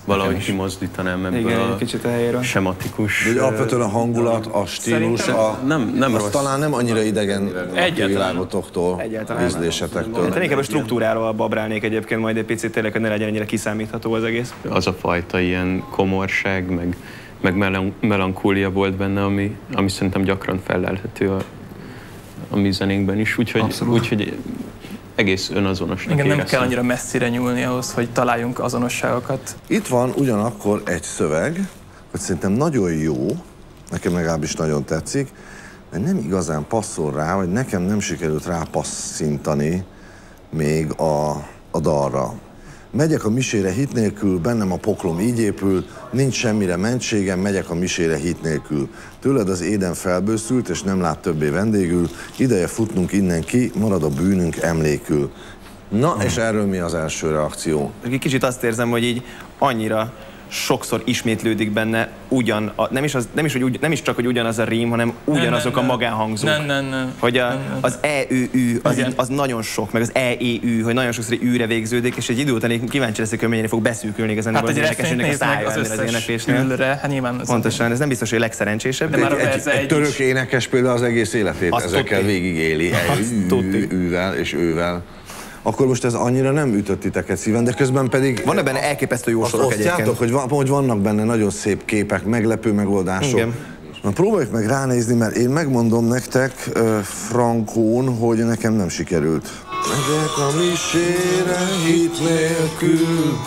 valahogy kimozdítanám ebből Igen, a kicsit a helyéről. sematikus... De alapvetően a hangulat, a stílus, a, nem, nem az rossz. talán nem annyira idegen a Egyáltalán. világotoktól, ízlésetektől. Hát én inkább a struktúráról babrálnék egyébként majd egy picit, tényleg, hogy ne legyen ennyire kiszámítható az egész. az a fajta ilyen komorság, meg, meg melan- melankólia volt benne, ami, ami szerintem gyakran felelhető a, a mi zenénkben is, úgyhogy, úgyhogy egész önazonosnak Igen, nem éreztem. kell annyira messzire nyúlni ahhoz, hogy találjunk azonosságokat. Itt van ugyanakkor egy szöveg, hogy szerintem nagyon jó, nekem legalábbis nagyon tetszik, de nem igazán passzol rá, vagy nekem nem sikerült rá passzintani még a, a dalra. Megyek a misére hit nélkül, bennem a poklom így épül, nincs semmire mentségem, megyek a misére hit nélkül. Tőled az éden felbőszült, és nem lát többé vendégül, ideje futnunk innen ki, marad a bűnünk emlékül. Na, és erről mi az első reakció? Kicsit azt érzem, hogy így annyira sokszor ismétlődik benne ugyan, a, nem, is az, nem, is, hogy ugy, nem is csak, hogy ugyanaz a rím, hanem ugyanazok nem, a nem. magánhangzók. Nem, nem, nem. Hogy a, Nem, nem. az e ü ü az, Igen. az nagyon sok, meg az e é ü, hogy nagyon sokszor űre végződik, és egy idő után kíváncsi leszek, hogy mennyire fog beszűkülni az Hát az egy énekesnőnek a szája az az éneklésnél. ülre, hát nyilván az Pontosan, ez nem biztos, hogy a legszerencsésebb. De már a egy, egy egy török is. énekes például az egész életét Azt ezekkel végigéli, Azt ű- tudti. ővel és ővel. Akkor most ez annyira nem ütött titeket szíven, de közben pedig... Van benne elképesztő jó sorok egyébként. hogy, van, hogy vannak benne nagyon szép képek, meglepő megoldások. Igen. Na próbáljuk meg ránézni, mert én megmondom nektek uh, frankón, hogy nekem nem sikerült. Megyek a misére hit nélkül,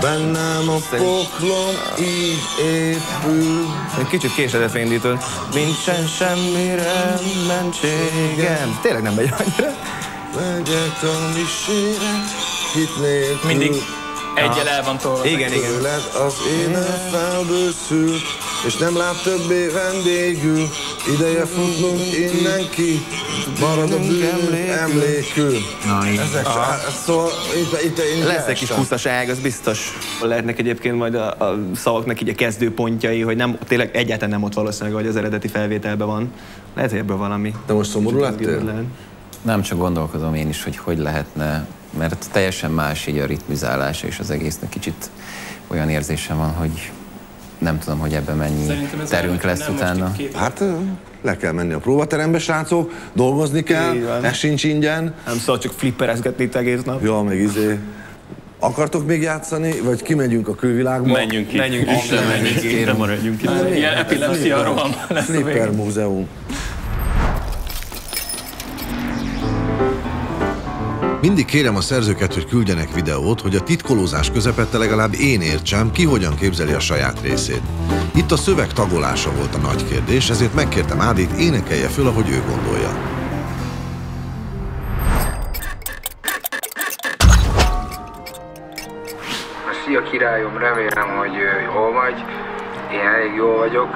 bennem a poklom így épül. Egy kicsit késedetve indítod. Nincsen semmire mentségem. Tényleg nem megy annyira. Megyek a misére hit nélkül. Mindig egyel el van tolva. Igen, igen. Tőled az énem felbőszült, és nem lát többé vendégül. Ideje futnunk innen ki, marad a bűnünk emlékül. Na, így. Ezek szóval itt, itt, itt Lesz egy kis húszaság, az biztos. Lehetnek egyébként majd a, a szavaknak így a kezdőpontjai, hogy nem, tényleg egyáltalán nem ott valószínűleg, hogy az eredeti felvételben van. Lehet, hogy ebből valami. Te most szomorú lettél? Nem csak gondolkozom én is, hogy hogy lehetne, mert teljesen más így a ritmizálása és az egésznek kicsit olyan érzésem van, hogy nem tudom, hogy ebben mennyi terünk lesz utána. Hát le kell menni a próbaterembe, srácok, dolgozni kell, van. ez sincs ingyen. Nem szabad csak flipperezgetni itt egész nap. Ja, meg izé. Akartok még játszani, vagy kimegyünk a külvilágba? Menjünk ki. Menjünk ki. Isten, menjünk ki. Nem maradjunk itt. Ilyen epilepsia roham lesz a Flipper. Múzeum. Mindig kérem a szerzőket, hogy küldjenek videót, hogy a titkolózás közepette legalább én értsem, ki hogyan képzeli a saját részét. Itt a szöveg tagolása volt a nagy kérdés, ezért megkértem Ádit, énekelje föl, ahogy ő gondolja. Szia királyom, remélem, hogy jól vagy. Én elég jól vagyok.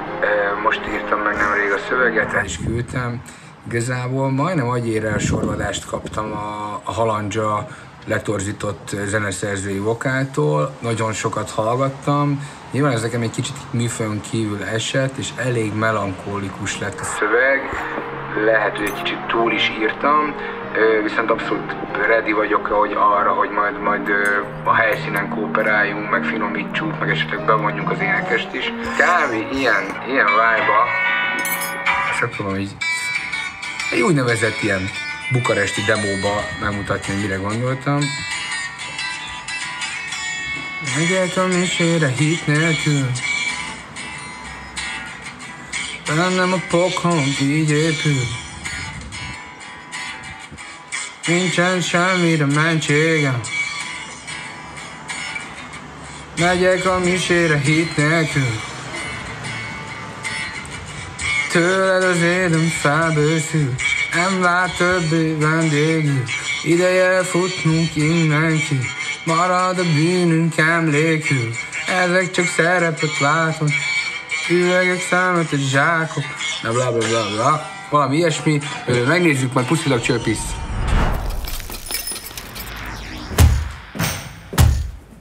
Most írtam meg nemrég a szöveget, is küldtem. Igazából majdnem agyérrel sorvadást kaptam a, a halandzsa letorzított zeneszerzői vokáltól. Nagyon sokat hallgattam. Nyilván ez nekem egy kicsit műfajon kívül esett, és elég melankólikus lett a szöveg. Lehet, hogy egy kicsit túl is írtam, viszont abszolút ready vagyok hogy arra, hogy majd, majd a helyszínen kooperáljunk, meg finomítsuk, meg esetleg bevonjuk az énekest is. Kb. ilyen, ilyen vibe ezt akarom így egy úgynevezett ilyen bukaresti demóba megmutatni, hogy mire gondoltam. Megyek a misére hit nélkül Bennem a pokom így épül nincsen semmire mentségem. Megyek a misére hit nélkül. Tőled az édem felbőszül, nem vár többé vendégül. Ideje futnunk innen ki, marad a bűnünk emlékül. Ezek csak szerepet látom, üvegek, szemetet, zsákok, na bla bla bla bla. Valami ilyesmi, megnézzük majd puszilag csöpisz.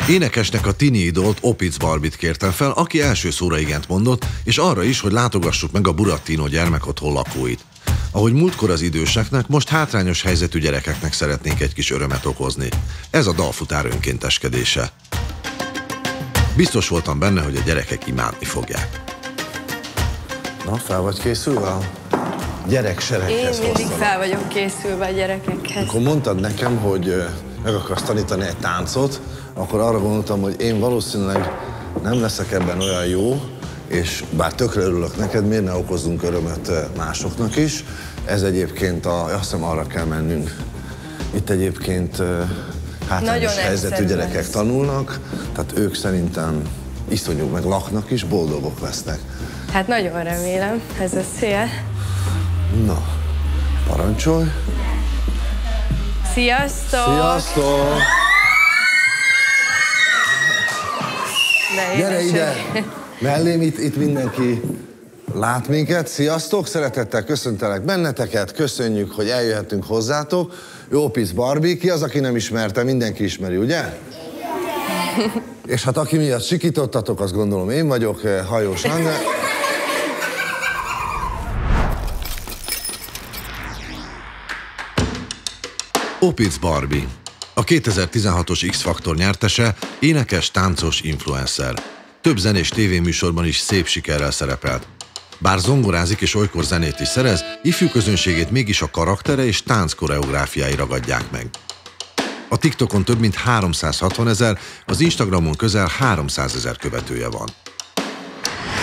Énekesnek a tini idolt Opic Barbit kértem fel, aki első szóra igent mondott, és arra is, hogy látogassuk meg a Burattino gyermekotthon lakóit. Ahogy múltkor az időseknek, most hátrányos helyzetű gyerekeknek szeretnénk egy kis örömet okozni. Ez a dalfutár önkénteskedése. Biztos voltam benne, hogy a gyerekek imádni fogják. Na, fel vagy készülve? a Gyerek Én mindig hoztalak. fel vagyok készülve a gyerekekhez. Akkor mondtad nekem, hogy meg akarsz tanítani egy táncot, akkor arra gondoltam, hogy én valószínűleg nem leszek ebben olyan jó, és bár tökre örülök neked, miért ne okozzunk örömet másoknak is. Ez egyébként, a, azt hiszem arra kell mennünk. Itt egyébként hátrányos Nagyon helyzetű gyerekek lesz. tanulnak, tehát ők szerintem iszonyú, meg laknak is, boldogok lesznek. Hát nagyon remélem, ez a szél. Na, parancsolj! Sziasztok! Sziasztok! Gyere ide! Mellém itt, itt mindenki lát minket. Sziasztok! Szeretettel köszöntelek benneteket. Köszönjük, hogy eljöhetünk hozzátok. Jó pisz Barbie. Ki az, aki nem ismerte? Mindenki ismeri, ugye? És hát aki miatt sikítottatok, azt gondolom én vagyok, eh, Hajós Anna. Opic Barbie. A 2016-os X-Faktor nyertese, énekes, táncos, influencer. Több zenés tévéműsorban is szép sikerrel szerepelt. Bár zongorázik és olykor zenét is szerez, ifjú közönségét mégis a karaktere és tánc koreográfiái ragadják meg. A TikTokon több mint 360 ezer, az Instagramon közel 300 ezer követője van.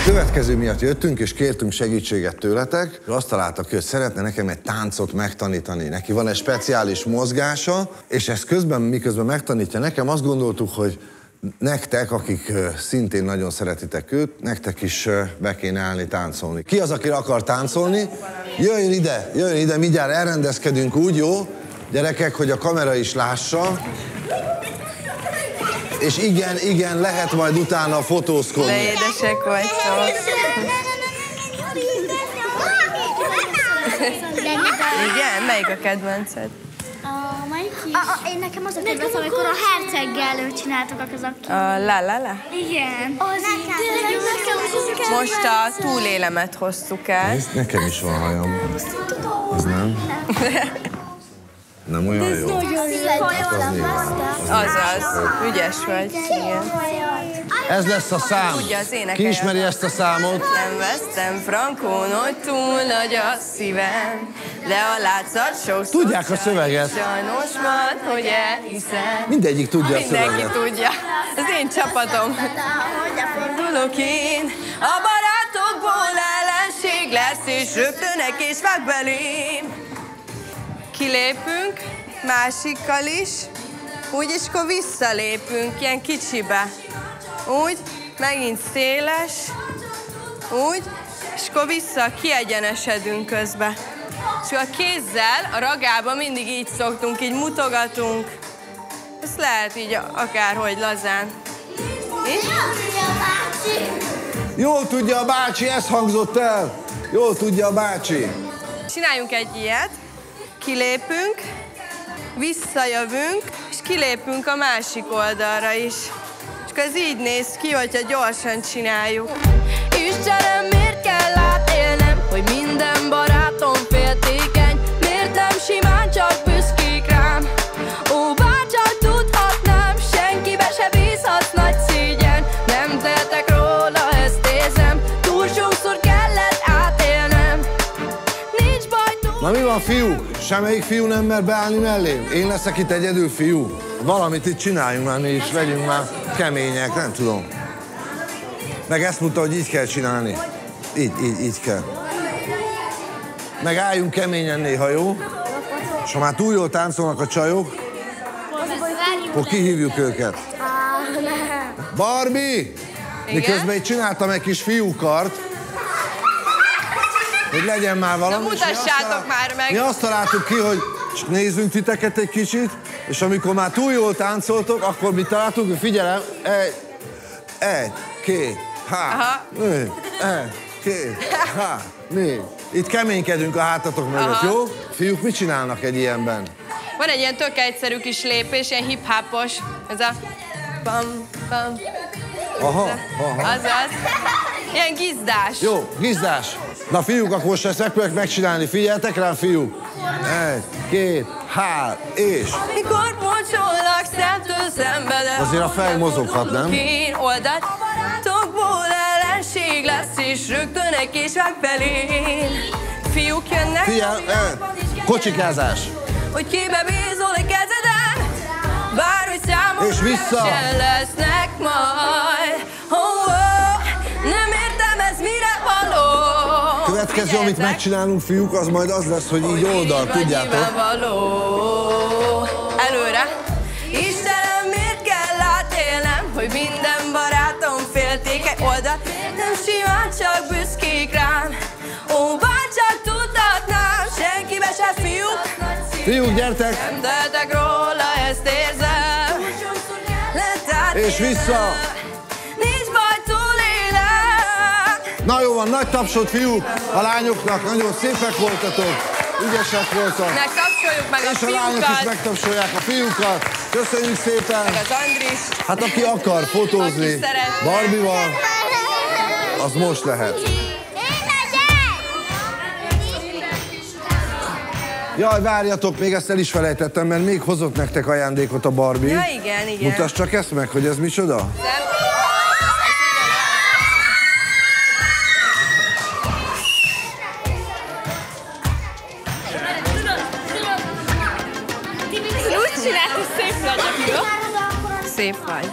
Következő miatt jöttünk, és kértünk segítséget tőletek. Azt találtak ki, hogy szeretne nekem egy táncot megtanítani. Neki van egy speciális mozgása, és ezt közben, miközben megtanítja nekem, azt gondoltuk, hogy nektek, akik szintén nagyon szeretitek őt, nektek is be kéne állni táncolni. Ki az, aki akar táncolni? Jöjjön ide, jöjjön ide, mindjárt elrendezkedünk úgy, jó? Gyerekek, hogy a kamera is lássa. És igen, igen, lehet majd utána fotózkodni. De édesek vagytok. Igen? Melyik a kedvenced? A melyik is? Én nekem az a kedvenc, amikor a herceggel csináltuk a. A la la la? Igen. Az Most a túlélemet hoztuk el. Nekem is van hajam. Ez nem? Nem olyan jó? Hát az. Azaz, ügyes vagy. Igen. Ez lesz a szám. Tudja az énekel. Ki ismeri ezt a számot? Nem vesztem frankón, hogy túl nagy a szívem, de a látszat sokszor Tudják a szöveget. Sajnos van, hogy elhiszem. Mindegyik tudja a Mindenki szöveget. tudja. Az én csapatom. Fordulok én, a barátokból ellenség lesz, és rögtönek és vág belém. Kilépünk, másikkal is, úgy, és akkor visszalépünk, ilyen kicsibe. Úgy, megint széles, úgy, és akkor vissza, kiegyenesedünk közbe. És a kézzel, a ragába mindig így szoktunk, így mutogatunk. Ezt lehet így akárhogy lazán. Így? Jól tudja a bácsi, ez hangzott el. Jól tudja a bácsi. Csináljunk egy ilyet, kilépünk, visszajövünk, és kilépünk a másik oldalra is. És ez így néz ki, hogyha gyorsan csináljuk. Istenem, miért kell átélnem, hogy minden barátom féltékeny? Miért nem simán csak büszkék rám? Ó, bárcsak tudhatnám, senkibe se bízhatsz nagy szégyen. Nem tehetek róla, ezt érzem, túl sokszor kellett átélnem. Nincs baj, túl Na mi van, fiúk? Semmelyik fiú nem mer beállni mellém? Én leszek itt egyedül fiú. Valamit itt csináljunk már mi is, legyünk már kemények, nem tudom. Meg ezt mondta, hogy így kell csinálni. Így, így, így kell. Meg álljunk keményen néha, jó? És ha már túl jól táncolnak a csajok, akkor kihívjuk őket. Barbie! Miközben itt csináltam egy kis fiúkart, hogy legyen már Na valami. azt mutassátok már meg! Mi azt találtuk ki, hogy nézzünk titeket egy kicsit, és amikor már túl jól táncoltok, akkor mi találtuk, hogy figyelem, egy, egy, két, há, négy, egy, két, há, négy. Itt keménykedünk a hátatok mögött, Aha. jó? Fiúk, mit csinálnak egy ilyenben? Van egy ilyen tök egyszerű kis lépés, ilyen hip-hopos. Ez a... Bam, bam. Aha, aha. Azaz. Ilyen gizdás. Jó, gizdás. Na fiúk, akkor most ezt megpróbáljuk megcsinálni. Figyeltek rám, fiúk. Egy, két, hár, és... Mikor mosolnak szemtől szembe, de Azért a fej mozoghat, nem? Kín oldalt, tokból ellenség lesz, és rögtön egy kis vág felén. Fiúk jönnek, Figyelj, eh, kocsikázás. hogy kibe bízol a kezeden, bárhogy számomra És vissza. sem lesznek majd. Következő, amit megcsinálunk, fiúk, az majd az lesz, hogy így oldal, tudjátok? való. Előre. Istenem, miért kell átélnem, hogy minden barátom félték egy oldalt, nem simán csak büszkék rám. Ó, bár csak tudhatnám, senkibe se fiúk, Fiúk, gyertek! nem tehetek róla, ezt érzem. És vissza. Na jó van, nagy tapsot, fiúk! A lányoknak nagyon szépek voltatok, ügyesek voltak. Ne kapcsoljuk meg a És a lányok is fiúkat. megtapsolják a fiúkat. Köszönjük szépen! Meg az Andris. Hát aki akar fotózni. Barbival, az most lehet. Jaj, várjatok, még ezt el is felejtettem, mert még hozott nektek ajándékot a Barbie. Ja, igen, igen. Mutasd csak ezt meg, hogy ez micsoda. Úgy Szép vagy.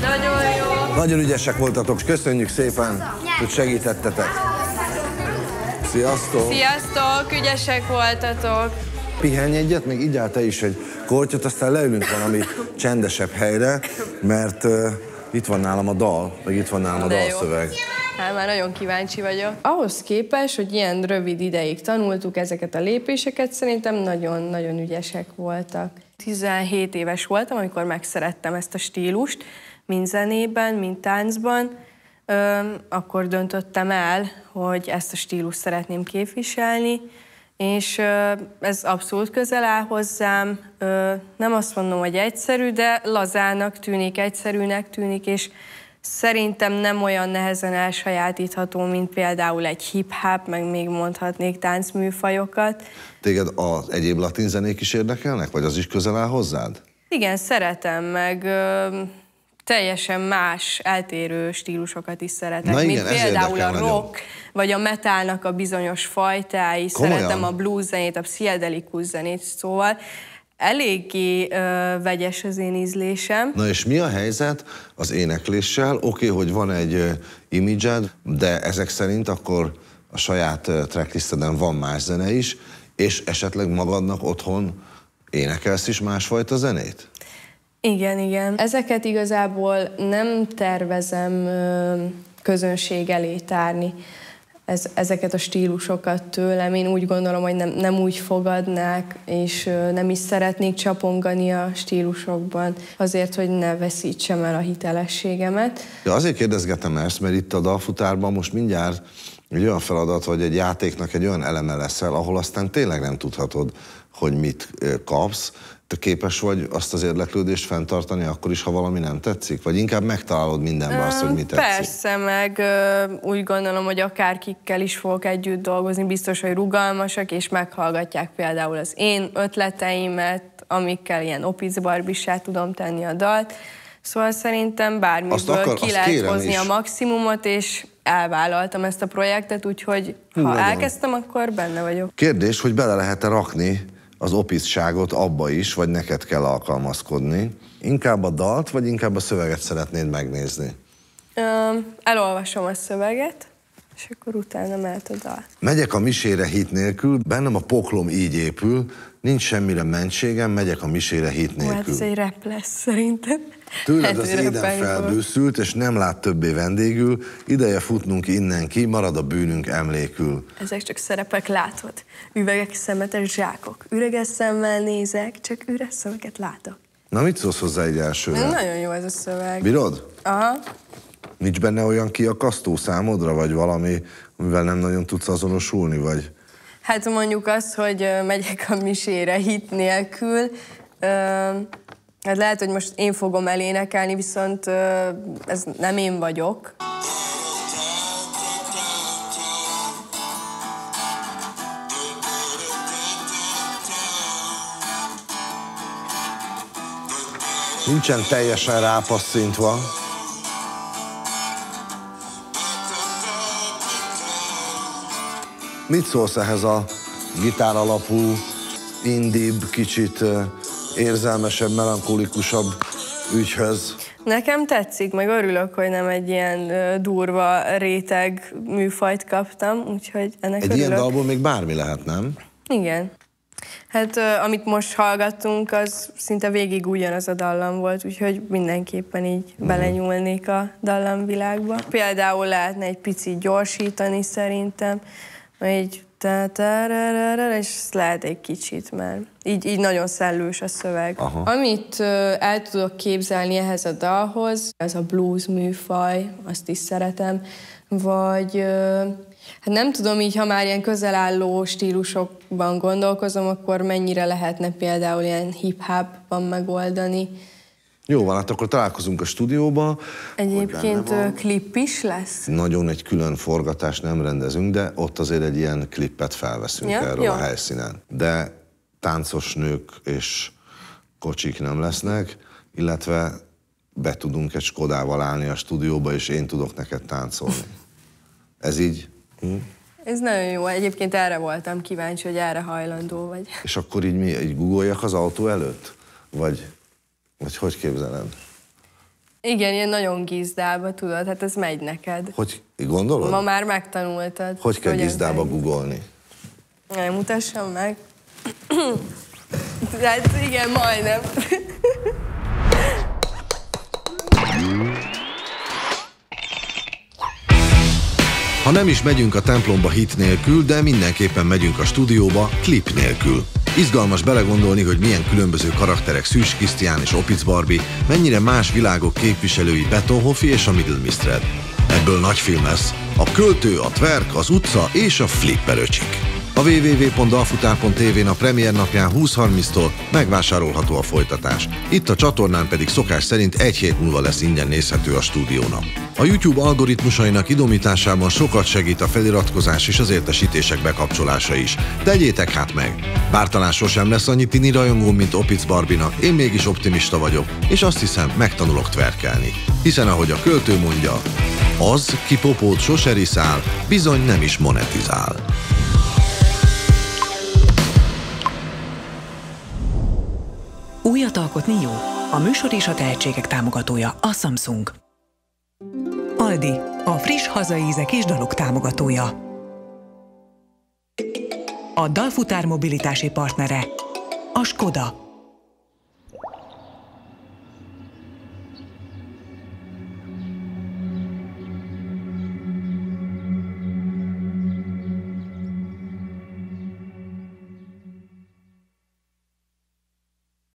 Nagyon jó. Nagyon ügyesek voltatok, köszönjük szépen, hogy segítettetek. Sziasztok! Sziasztok, ügyesek voltatok. Pihenj egyet, még így te is egy kortyot, aztán leülünk valami csendesebb helyre, mert uh, itt van nálam a dal, meg itt van nálam a De jó. Hát már nagyon kíváncsi vagyok. Ahhoz képest, hogy ilyen rövid ideig tanultuk ezeket a lépéseket, szerintem nagyon-nagyon ügyesek voltak. 17 éves voltam, amikor megszerettem ezt a stílust, mind zenében, mind táncban. Ö, akkor döntöttem el, hogy ezt a stílust szeretném képviselni, és ö, ez abszolút közel áll hozzám. Ö, nem azt mondom, hogy egyszerű, de lazának tűnik, egyszerűnek tűnik, és szerintem nem olyan nehezen elsajátítható, mint például egy hip-hop, meg még mondhatnék táncműfajokat. Téged az egyéb latin zenék is érdekelnek, vagy az is közel áll hozzád? Igen, szeretem, meg ö, teljesen más, eltérő stílusokat is szeretek, Na mint igen, ez például a érdekel nagyon. rock, vagy a metalnak a bizonyos fajtái, Komolyan? szeretem a blues zenét, a pszichedelikus zenét, szóval eléggé ö, vegyes az én ízlésem. Na és mi a helyzet az énekléssel? Oké, hogy van egy imidzsed, de ezek szerint akkor a saját tracklisteden van más zene is, és esetleg magadnak otthon énekelsz is másfajta zenét? Igen, igen. Ezeket igazából nem tervezem ö, közönség elé tárni, ez, ezeket a stílusokat tőlem. Én úgy gondolom, hogy nem, nem úgy fogadnák, és nem is szeretnék csapongani a stílusokban, azért, hogy ne veszítsem el a hitelességemet. Ja, azért kérdezgetem ezt, mert itt a dalfutárban most mindjárt egy olyan feladat, hogy egy játéknak egy olyan eleme leszel, ahol aztán tényleg nem tudhatod, hogy mit kapsz. Te képes vagy azt az érdeklődést fenntartani akkor is, ha valami nem tetszik? Vagy inkább megtalálod mindenben azt, hogy mi tetszik? Persze, meg úgy gondolom, hogy akárkikkel is fogok együtt dolgozni, biztos, hogy rugalmasak, és meghallgatják például az én ötleteimet, amikkel ilyen opicbarbissá tudom tenni a dalt. Szóval szerintem Azt bármiből akar- ki azt lehet hozni is. a maximumot, és elvállaltam ezt a projektet, úgyhogy Hú, ha nagyon. elkezdtem, akkor benne vagyok. Kérdés, hogy bele lehet-e rakni az opiszságot abba is, vagy neked kell alkalmazkodni? Inkább a dalt, vagy inkább a szöveget szeretnéd megnézni? Ö, elolvasom a szöveget, és akkor utána mehet a dal. Megyek a misére hit nélkül, bennem a poklom így épül, nincs semmire mentségem, megyek a misére hit hát nélkül. ez egy rap lesz szerintem. Tőled Hát, az éden felbőszült, és nem lát többé vendégül, ideje futnunk innen ki, marad a bűnünk emlékül. Ezek csak szerepek látod. Üvegek, szemetes zsákok. Üreges szemmel nézek, csak üres szöveket látok. Na mit szólsz hozzá egy elsőre? Nagyon jó ez a szöveg. Bírod? Aha. Nincs benne olyan kiakasztó számodra, vagy valami, amivel nem nagyon tudsz azonosulni, vagy... Hát mondjuk az, hogy megyek a misére hit nélkül, ö, hát lehet, hogy most én fogom elénekelni, viszont ez nem én vagyok. Nincsen teljesen rápasszintva. Mit szólsz ehhez a gitár alapú, indibb, kicsit érzelmesebb, melankolikusabb ügyhöz? Nekem tetszik, meg örülök, hogy nem egy ilyen durva réteg műfajt kaptam, úgyhogy ennek Egy örülök. ilyen dalból még bármi lehet, nem? Igen. Hát amit most hallgattunk, az szinte végig ugyanaz a dallam volt, úgyhogy mindenképpen így Mhm. belenyúlnék a dallamvilágba. Például lehetne egy picit gyorsítani szerintem, tararara, és lehet egy kicsit, mert így, így nagyon szellős a szöveg. Aha. Amit el tudok képzelni ehhez a dalhoz, ez a blues műfaj, azt is szeretem, vagy hát nem tudom így, ha már ilyen közelálló stílusokban gondolkozom, akkor mennyire lehetne például ilyen hip-hopban megoldani. Jó van, hát akkor találkozunk a stúdióba. Egyébként klip is lesz. Nagyon egy külön forgatást nem rendezünk, de ott azért egy ilyen klippet felveszünk Ja, erről jó. a helyszínen. De táncos nők és kocsik nem lesznek, illetve be tudunk egy Skodával állni a stúdióba, és én tudok neked táncolni. Ez így? Hm? Ez nagyon jó. Egyébként erre voltam kíváncsi, hogy erre hajlandó vagy. És akkor így mi? Így googoljak az autó előtt? Vagy, vagy hogy képzeled? Igen, ilyen nagyon gizdába, tudod, hát ez megy neked. Hogy gondolod? Ma már megtanultad. Hogy kell gizdába googolni? Nem, mutassam meg. hát igen, majdnem. Ha nem is megyünk a templomba hit nélkül, de mindenképpen megyünk a stúdióba klip nélkül. Izgalmas belegondolni, hogy milyen különböző karakterek Szűs Krisztián és Opic Barbie, mennyire más világok képviselői Betonhoffi és a Middle Mistred. Ebből nagy film lesz. A költő, a tverk, az utca és a flipperöcsik. A www.dalfutár.tv-n a premier napján 20.30-tól megvásárolható a folytatás. Itt a csatornán pedig szokás szerint egy hét múlva lesz ingyen nézhető a stúdiónak. A YouTube algoritmusainak idomításában sokat segít a feliratkozás és az értesítések bekapcsolása is. Tegyétek hát meg! Bár talán sosem lesz annyi tini rajongó, mint Opic Barbinak, én mégis optimista vagyok, és azt hiszem, megtanulok tverkelni. Hiszen ahogy a költő mondja, az, ki popót sose riszál, bizony nem is monetizál. Újat alkotni jó? A műsor és a tehetségek támogatója a Samsung. Aldi, a friss hazai ízek és dalok támogatója. A Dalfutár mobilitási partnere, a Skoda.